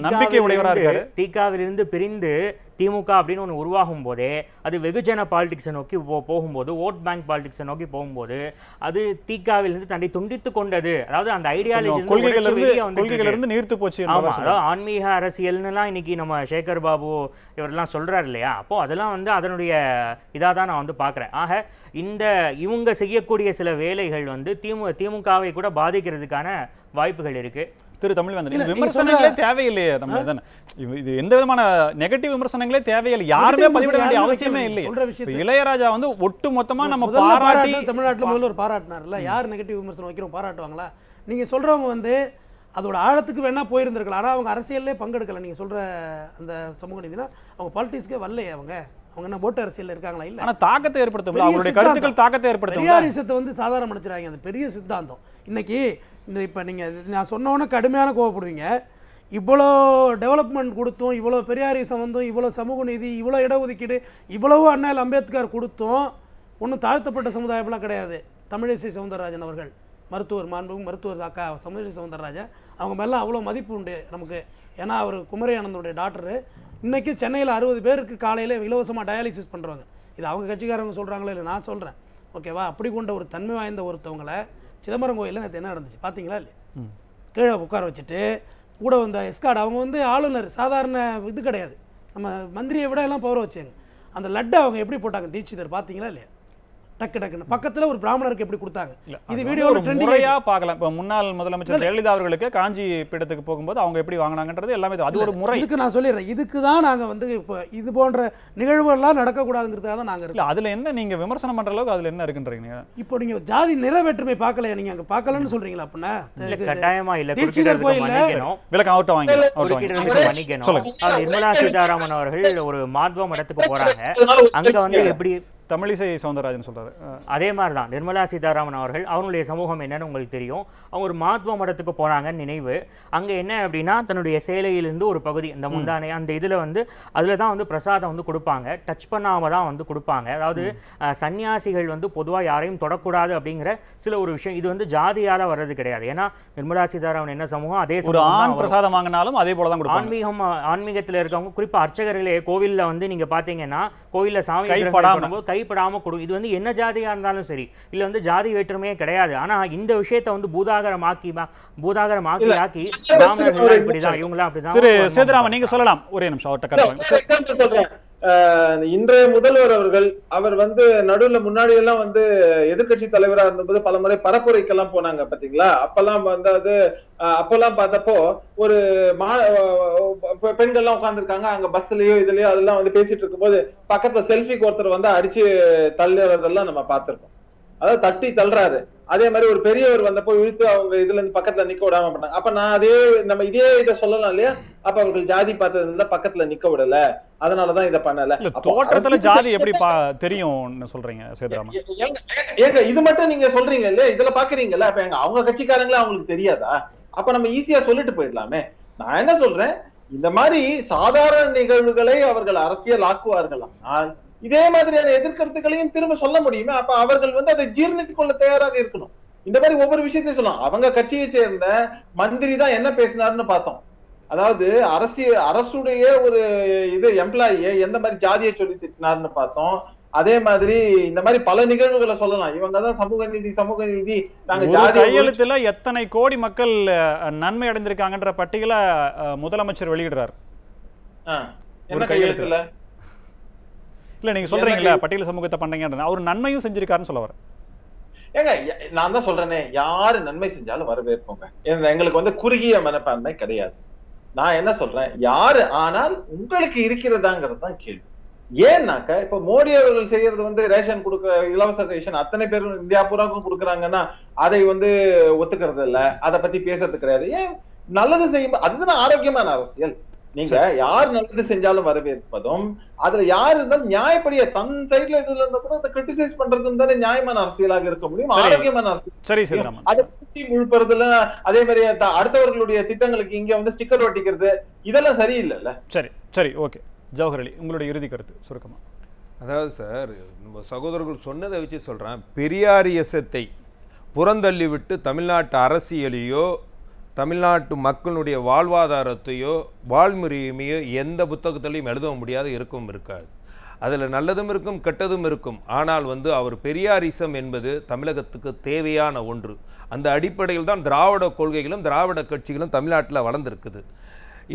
நம்பிக்கை உடையவரா இருக்காரு. தீகாவிலிருந்து பிரிந்து திமுக அப்படின்னு ஒன்று உருவாகும் போதே அது வெகுஜன பாலிடிக்ஸை நோக்கி போகும்போது ஓட் பேங்க் பாலிடிக்ஸை நோக்கி போகும்போது அது தீகாவிலிருந்து தன்னை துண்டித்து கொண்டது. அதாவது அந்த ஐடியாலஜி நீர்த்து போச்சு. அதாவது ஆன்மீக அரசியல்னுலாம் இன்னைக்கு நம்ம சேகர் பாபு இவரெல்லாம் சொல்றாரு இல்லையா? அப்போ அதெல்லாம் வந்து அதனுடைய இதாக தான் நான் வந்து பார்க்குறேன் ஆக இந்த இவங்க செய்யக்கூடிய சில வேலைகள் வந்து திமு திமுகவை கூட பாதிக்கிறதுக்கான வாய்ப்புகள் இருக்கு. திரு தமிழ்வேந்தன் விமர்சனங்களே தேவையில்லையே தமிழ்வேந்தன். இது- இது எந்த விதமான நெகட்டிவ் விமர்சனங்களே தேவையில்லை. யாருமே பதிவிட வேண்டிய அவசியமே வைக்கல. இல்லை சொல்ற இப்ப விஷயத்தை- இளையராஜா வந்து ஒட்டு மொத்தமா நம்ம முதல்ல பாராட்டி தமிழ்நாட்டுல முதல்ல ஒரு பாராட்டினார்ல. யார் நெகட்டிவ் விமர்சனம் வைக்கிறோம் பாராட்டுவாங்களா? நீங்க சொல்றவங்க வந்து அதோட ஆழத்துக்கு வேணா போயிருந்திருக்கலாம். ஆனா அவங்க அரசியல்லே பங்கெடுக்கல. நீங்க சொல்ற அந்த சமூக நீதினா அவங்க பாலிட்டிக்ஸ்க்கே வரலையே அவங்க. அவங்க என்ன ஓட்டு அரசியல்ல இருக்காங்களா? இல்ல. ஆனா தாக்கத்தை ஏற்படுத்தும் சித்தாந்தம். கருத்துக்கள் தாக்கத்தை ஏற்படுத்தும் பெரியாரிசத்தை வந்து சாதாரண மனுச்சுறாங்க அந்த பெரிய சித்தாந்தம். இன்னைக்கு இந்த இப்போ நீங்கள் நான் சொன்னோன்னே கடுமையான கோவப்படுவீங்க. இவ்வளோ டெவலப்மெண்ட் கொடுத்தும் இவ்வளோ பெரியாரிசம் வந்தோம் இவ்வளோ சமூக நீதி இவ்வளோ இடஒதுக்கீடு இவ்வளவு அண்ணல் அம்பேத்கர் கொடுத்தும். ஒன்றும் தாழ்த்தப்பட்ட சமுதாயம்லாம் கிடையாது. தமிழிசை சவுந்தரராஜன் அவர்கள் மருத்துவர் மாண்பும் மருத்துவர் அக்கா தமிழிசை சவுந்தரராஜன் அவங்க மேலாம் அவ்வளோ மதிப்பு உண்டு நமக்கு. ஏன்னா அவர் குமரியானந்தனுடைய டாக்டரு இன்னைக்கு சென்னையில் அறுபது பேருக்கு காலையில் இலவசமாக டயாலிசிஸ் பண்ணுறாங்க இது அவங்க கட்சிக்காரங்க சொல்கிறாங்களோ இல்லை நான் சொல்கிறேன் ஓகேவா? அப்படி கொண்ட ஒரு தன்மை வாய்ந்த ஒருத்தவங்களை சிதம்பரம் கோயிலில் நேற்று என்ன நடந்துச்சு? பார்த்தீங்களா இல்லையா? கீழே உட்கார வச்சுட்டு கூட வந்த எஸ்கார்டு அவங்க வந்து ஆளுநர் சாதாரண இது கிடையாது. நம்ம மந்திரியை விட எல்லாம் பவர் வச்சாங்க அந்த லட்டை அவங்க எப்படி போட்டாங்க? தீட்சிதர் பார்த்தீங்களா இல்லையா? டக்கு டக்குன்னு. பக்கத்தில் ஒரு பிராமணருக்கு எப்படி கொடுத்தாங்க? இது அது வந்து வீடியோவில் ஒரு ட்ரெண்டிங் முறையா பார்க்கலாம். இப்ப முன்னாள் முதலமைச்சர் ஜெயலலிதா அவர்களுக்கு காஞ்சி பீடத்துக்கு போகும்போது அவங்க எப்படி வாங்கினாங்கன்றது எல்லாமே அது ஒரு முறை. இதுக்கு நான் சொல்லிடுறேன். இதுக்கு தான் நாங்கள் வந்து இப்போ இது போன்ற நிகழ்வுகள்லாம் நடக்கக்கூடாதுங்கிறதுக்காக தான் நாங்கள் இருக்கோம். இல்ல அதுல என்ன நீங்க விமர்சனம் பண்ற அளவுக்கு அதுல என்ன இருக்குன்றீங்க இப்போ நீங்க ஜாதி நிறைவேற்றுமை பார்க்கலையா நீங்க அங்க பார்க்கலன்னு சொல்றீங்களா அப்படின்னா கட்டாயமா இல்ல தீட்சிதர் கோயில்ல விளக்கம் அவர்கிட்ட வாங்கி சொல்லுங்க. நிர்மலா சீதாராமன் அவர்கள் ஒரு மாத்வ மடத்துக்கு போறாங்க. அங்க வந்து எப்படி தமிழிசை சவுந்தரராஜன் சொல்றாரு. அஹ், அதே மாதிரி தான் நிர்மலா சீதாராமன் அவர்கள் அவங்களுடைய சமூகம் என்னன்னு உங்களுக்கு தெரியும். அவங்க ஒரு மாத்வ மடத்துக்கு போனாங்கன்னு நினைவு. அங்கே என்ன அப்படின்னா தன்னுடைய சேலையிலிருந்து ஒரு பகுதி இந்த முந்தானை அந்த இதில் வந்து அதில் தான் வந்து பிரசாதம் வந்து கொடுப்பாங்க. டச் பண்ணாம தான் வந்து கொடுப்பாங்க. அதாவது சன்னியாசிகள் வந்து பொதுவாக யாரையும் தொடக்கூடாது அப்படிங்கிற சில ஒரு விஷயம். இது வந்து ஜாதியால வர்றது கிடையாது. ஏன்னா நிர்மலா சீதாராமன் என்ன சமூகம் அதே ஒரு ஆண். பிரசாதம் வாங்கினாலும் அதே போல தான் ஆன்மீகம் ஆன்மீகத்துல இருக்கவங்க குறிப்பா அர்ச்சகர்களே கோவில்ல வந்து நீங்க பாத்தீங்கன்னா கோவில்ல சாமி விக்கிரகங்கள் கைப்படாம. பண்ணும்போது கைப்படாம கொடு. இது வந்து என்ன ஜாதியா இருந்தாலும் சரி. இல்ல வந்து ஜாதி வேற்றுமையே கிடையாது. ஆனா இந்த விஷயத்தை வந்து பூதாகரமாக்கி பூதாகரமாக்கி. ஆக்கி பிராமணர்கள் இப்படிதான். இவங்களாம் அப்படிதான். சேதுராமன் நீங்க சொல்லலாம். ஒரே நிமிஷம் அவர்கிட்ட சொல்றேன். இன்றைய முதல்வர் அவர்கள் அவர் வந்து நடுவுல முன்னாடி எல்லாம் வந்து எதிர்க்கட்சி தலைவரா இருந்தபோது பல முறை பரப்புரைக்கெல்லாம் போனாங்க பாத்தீங்களா அப்பெல்லாம் வந்து அது அஹ், அப்பெல்லாம் பார்த்தப்போ ஒரு மா அஹ், பெண்கள்லாம் உட்காந்துருக்காங்க அங்க பஸ்லயோ இதுலயோ அதெல்லாம் வந்து பேசிட்டு இருக்கும்போது பக்கத்துல செல்ஃபிக்கு ஒருத்தர் வந்து அடிச்சு தள்ளுறதெல்லாம் நம்ம பார்த்திருக்கோம். அதாவது தட்டி தள்ளுறாரு. அதே மாதிரி ஒரு பெரியவர் வந்தப்போ இழுத்து அவங்க இதுல இருந்து பக்கத்துல நிக்க விடாம பண்ணாங்க. அப்ப நான் அதே நம்ம இதே இதை சொல்லலாம் இல்லையா? அப்ப அவர்கள் ஜாதி பார்த்தது இருந்தா பக்கத்துல நிக்க விடல. அதனாலதான் இதை பண்ணல. தோற்றத்துல ஜாதி எப்படி பா தெரியும்னு சொல்றீங்க சேதுராமன் ஏங்க இது மட்டும் நீங்க சொல்றீங்க இல்லையா? இதுல பாக்குறீங்கல்ல? அப்ப எங்க அவங்க கட்சிக்காரங்களே அவங்களுக்கு தெரியாதா? அப்ப நம்ம ஈஸியா சொல்லிட்டு போயிடலாமே. நான் என்ன சொல்றேன்? இந்த மாதிரி சாதாரண நிகழ்வுகளை அவர்கள் அரசியல் ஆக்குவார்கள் ஆனால் இதே மாதிரியான எதிர்கருத்துக்களையும் திரும்ப சொல்ல முடியுமே? அப்ப அவர்கள் வந்து அதை ஜீர்ணித்துக் கொள்ள தயாராக இருக்கணும். இந்த மாதிரி ஒவ்வொரு விஷயத்தையும் சொல்லலாம். அவங்க கட்சியை சேர்ந்த மந்திரி தான் என்ன பேசினாருன்னு பார்த்தோம். அதாவது அரசியல் அரசுடைய ஒரு இது எம்ப்ளாயியை எந்த மாதிரி ஜாதியை சொல்லி திட்டினாருன்னு பார்த்தோம். அதே மாதிரி இந்த மாதிரி பல நிகழ்வுகளை சொல்லலாம். இவங்க தான் சமூக நீதி சமூக நீதி. நாங்க கையெழுத்துல எத்தனை கோடி மக்கள் நன்மை அடைந்திருக்காங்கன்ற பட்டியலை முதலமைச்சர் வெளியிடுறார். ஒரு என்ன கையெழுத்துல. இல்ல நீங்க சொல்றீங்களா பட்டியல் சமூகத்தை பண்றீங்கன்ற அவர் நன்மையும் செஞ்சிருக்காருன்னு சொல்ல வரேன் ஏங்க நான் தான் சொல்றேனே யாரு நன்மை செஞ்சாலும் வரவேற்போங்க. எங்களுக்கு வந்து குறுகிய மனப்பான்மை கிடையாது. நான் என்ன சொல்றேன் யாரு ஆனால் உங்களுக்கு இருக்கிறதாங்கிறது தான் கேள்வி. ஏன்னாக்க இப்ப மோடி அவர்கள் செய்யறது வந்து ரேஷன் கொடுக்க இலவச ரேஷன் அத்தனை பேரும் இந்தியா பூராவுக்கும் கொடுக்குறாங்கன்னா அதை வந்து ஒத்துக்கிறது இல்ல அதை பத்தி பேசுறது கிடையாது. ஏன் நல்லது செய்யும் அதுதான் ஆரோக்கியமான அரசியல். நீங்க யார் நல்லது செஞ்சாலும் வரவேற்பதும் அதுல யார் இருந்தாலும் நியாயப்படிய தன் சைடுல இதுல இருந்தா கூட அதை கிரிட்டிசைஸ் பண்றதுன்னு தானே நியாயமான அரசியலாக இருக்க முடியும் சரி. ஆரோக்கியமான அரசியல். சரி அதை பூட்டி முழுப்பறதுல அதே மாதிரி அடுத்தவர்களுடைய திட்டங்களுக்கு இங்க வந்து ஸ்டிக்கர் ஒட்டிக்கிறது இதெல்லாம் சரியில்லைல்ல. சரி சரி ஓகே. ஜவஹர் அலி உங்களுடைய இறுதி கருத்து சுருக்கமா. அதாவது சார் நம்ம சகோதரர்கள் சொன்னதை வச்சு சொல்கிறேன் பெரியாரியசத்தை புறந்தள்ளி விட்டு தமிழ்நாட்டு அரசியலையோ தமிழ்நாட்டு மக்களுடைய வாழ்வாதாரத்தையோ வாழ்முறையுமையோ எந்த புத்தகத்திலையும் எழுத முடியாது இருக்கவும் இருக்காது. அதில் நல்லதும் இருக்கும் கெட்டதும் இருக்கும். ஆனால் வந்து அவர் பெரியாரிசம் என்பது தமிழகத்துக்கு தேவையான ஒன்று. அந்த அடிப்படையில் தான் திராவிட கொள்கைகளும் திராவிட கட்சிகளும் தமிழ்நாட்டில் வளர்ந்துருக்குது.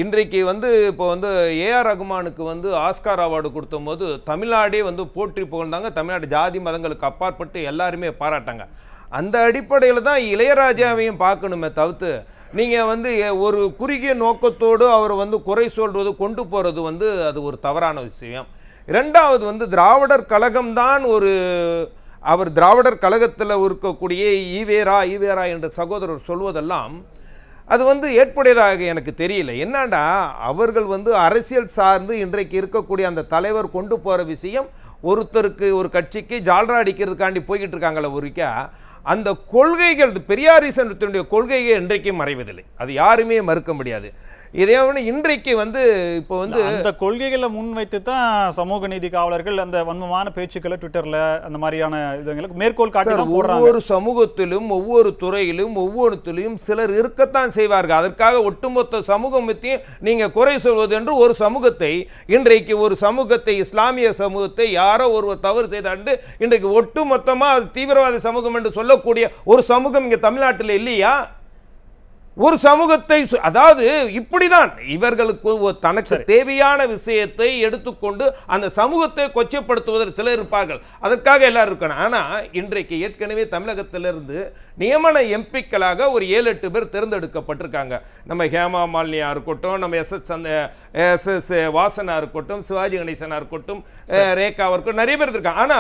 இன்றைக்கு வந்து இப்போ வந்து ஏஆர் ரகுமானுக்கு வந்து ஆஸ்கார் அவார்டு கொடுத்தபோது தமிழ்நாடே வந்து போற்றி புகழ்ந்தாங்க. தமிழ்நாடு ஜாதி மதங்களுக்கு அப்பாற்பட்டு எல்லாருமே பாராட்டாங்க. அந்த அடிப்படையில் தான் இளையராஜாவையும் பார்க்கணுமே தவிர்த்து நீங்கள் வந்து ஒரு குறுகிய நோக்கத்தோடு அவர் வந்து குறை சொல்வது கொண்டு போகிறது வந்து அது ஒரு தவறான விஷயம். ரெண்டாவது வந்து திராவிடர் கழகம்தான் ஒரு அவர் திராவிடர் கழகத்தில் இருக்கக்கூடிய ஈவேரா ஈவேரா என்ற சகோதரர் சொல்வதெல்லாம் அது வந்து ஏற்புடையதாக எனக்கு தெரியல. என்னடா அவர்கள் வந்து அரசியல் சார்ந்து இன்றைக்கு இருக்கக்கூடிய அந்த தலைவர் கொண்டு போகிற விஷயம் ஒருத்தருக்கு ஒரு கட்சிக்கு ஜால்ரா அடிக்கிறதுக்காண்டி போய்கிட்டு இருக்காங்களே ஒருக்கா அந்த கொள்கைகள் பெரியாரிசனத்தினுடைய கொள்கைகள் இன்றைக்கும் மறைவதில்லை. அது யாருமே மறுக்க முடியாது. இதே வந்து இன்றைக்கு வந்து இப்போ வந்து அந்த கொள்கைகளை முன்வைத்து தான் சமூக நீதி காவலர்கள் அந்த வன்மமான பேச்சுக்களை ட்விட்டர்ல அந்த மாதிரியான இதுங்களுக்கு மேற்கோள் காட்டி ஒவ்வொரு சமூகத்திலும் ஒவ்வொரு துறையிலும் ஒவ்வொருத்திலும் சிலர் இருக்கத்தான் செய்வார்கள். அதற்காக ஒட்டுமொத்த சமூகத்தையும் நீங்க குறை சொல்வது என்று ஒரு சமூகத்தை இன்றைக்கு ஒரு சமூகத்தை இஸ்லாமிய சமூகத்தை யாரோ ஒருவர் தவறு செய்தாண்டு இன்றைக்கு ஒட்டுமொத்தமா அது தீவிரவாத சமூகம் என்று சொல்லக்கூடிய ஒரு சமூகம் இங்க தமிழ்நாட்டில் இல்லையா? ஒரு சமூகத்தை அதாவது இப்படிதான் இவர்களுக்கு ஒரு தனக்கு தேவையான விஷயத்தை எடுத்துக்கொண்டு அந்த சமூகத்தை கொச்சைப்படுத்துவதில் சிலர் இருப்பார்கள். அதற்காக எல்லாரும் இருக்கணும். ஆனா இன்றைக்கு ஏற்கனவே தமிழகத்திலிருந்து நியமன எம்பிக்களாக ஒரு ஏழு எட்டு பேர் தேர்ந்தெடுக்கப்பட்டிருக்காங்க. நம்ம ஹேமா மாலினியா இருக்கட்டும் நம்ம எஸ் எஸ் சந்த எஸ் எஸ் வாசனா இருக்கட்டும் சிவாஜி கணேசனா இருக்கட்டும் அஹ், ரேகாவா இருக்கட்டும் நிறைய பேர் இருக்காங்க. ஆனா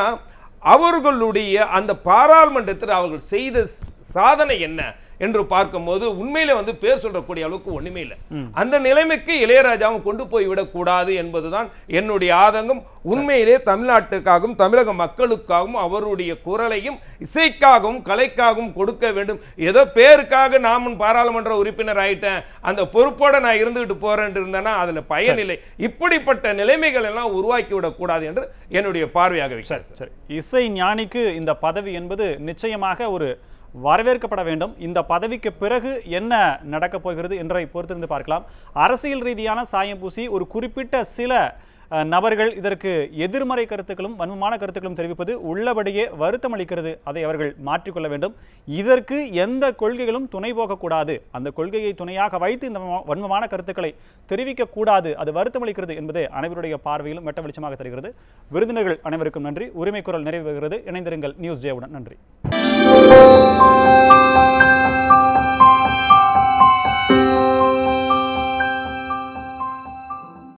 அவர்களுடைய அந்த பாராளுமன்றத்தில் அவர்கள் செய்த சாதனை என்ன? என்று பார்க்கும்போது உண்மையிலே வந்து பேர் சொல்லக்கூடிய அளவுக்கு ஒண்ணுமே இல்லை. அந்த நிலைமைக்கு இளையராஜாவும் கொண்டு போய் விடக்கூடாது என்பதுதான் என்னுடைய ஆதங்கம். உண்மையிலே தமிழ்நாட்டுக்காகவும் தமிழக மக்களுக்காகவும் அவருடைய குரலையும் இசைக்காகவும் கலைக்காகவும் கொடுக்க வேண்டும். ஏதோ பேருக்காக நான் பாராளுமன்ற உறுப்பினர் ஆயிட்டேன். அந்த பொறுப்போட நான் இருந்துகிட்டு போறேன் இருந்தேன்னா அதுல பயனில்லை இப்படிப்பட்ட நிலைமைகள் எல்லாம் உருவாக்கி விடக்கூடாது என்று என்னுடைய பார்வையாக சரி சரி. இசை ஞானிக்கு இந்த பதவி என்பது நிச்சயமாக ஒரு வரவேற்கப்பட வேண்டும். இந்த பதவிக்கு பிறகு என்ன நடக்கப் போகிறது என்றை பொறுத்திருந்து பார்க்கலாம். அரசியல் ரீதியான சாயம் பூசி ஒரு குறிப்பிட்ட சில நபர்கள் இதற்கு எதிர்மறை கருத்துக்களும் வன்மமான கருத்துக்களும் தெரிவிப்பது உள்ளபடியே வருத்தம் அளிக்கிறது. அதை அவர்கள் மாற்றிக்கொள்ள வேண்டும். இதற்கு எந்த கொள்கைகளும் துணை போகக்கூடாது. அந்த கொள்கையை துணையாக வைத்து இந்த வன்மமான கருத்துக்களை தெரிவிக்கக்கூடாது அது வருத்தம் அளிக்கிறது என்பது அனைவருடைய பார்வையிலும் வெட்ட வெளிச்சமாக தெரிகிறது. விருந்தினர்கள் அனைவருக்கும் நன்றி. உரிமை குரல் நிறைவு பெறுகிறது. இணைந்திருங்கள். நியூஸ் ஜேவுடன் நன்றி. Thank you.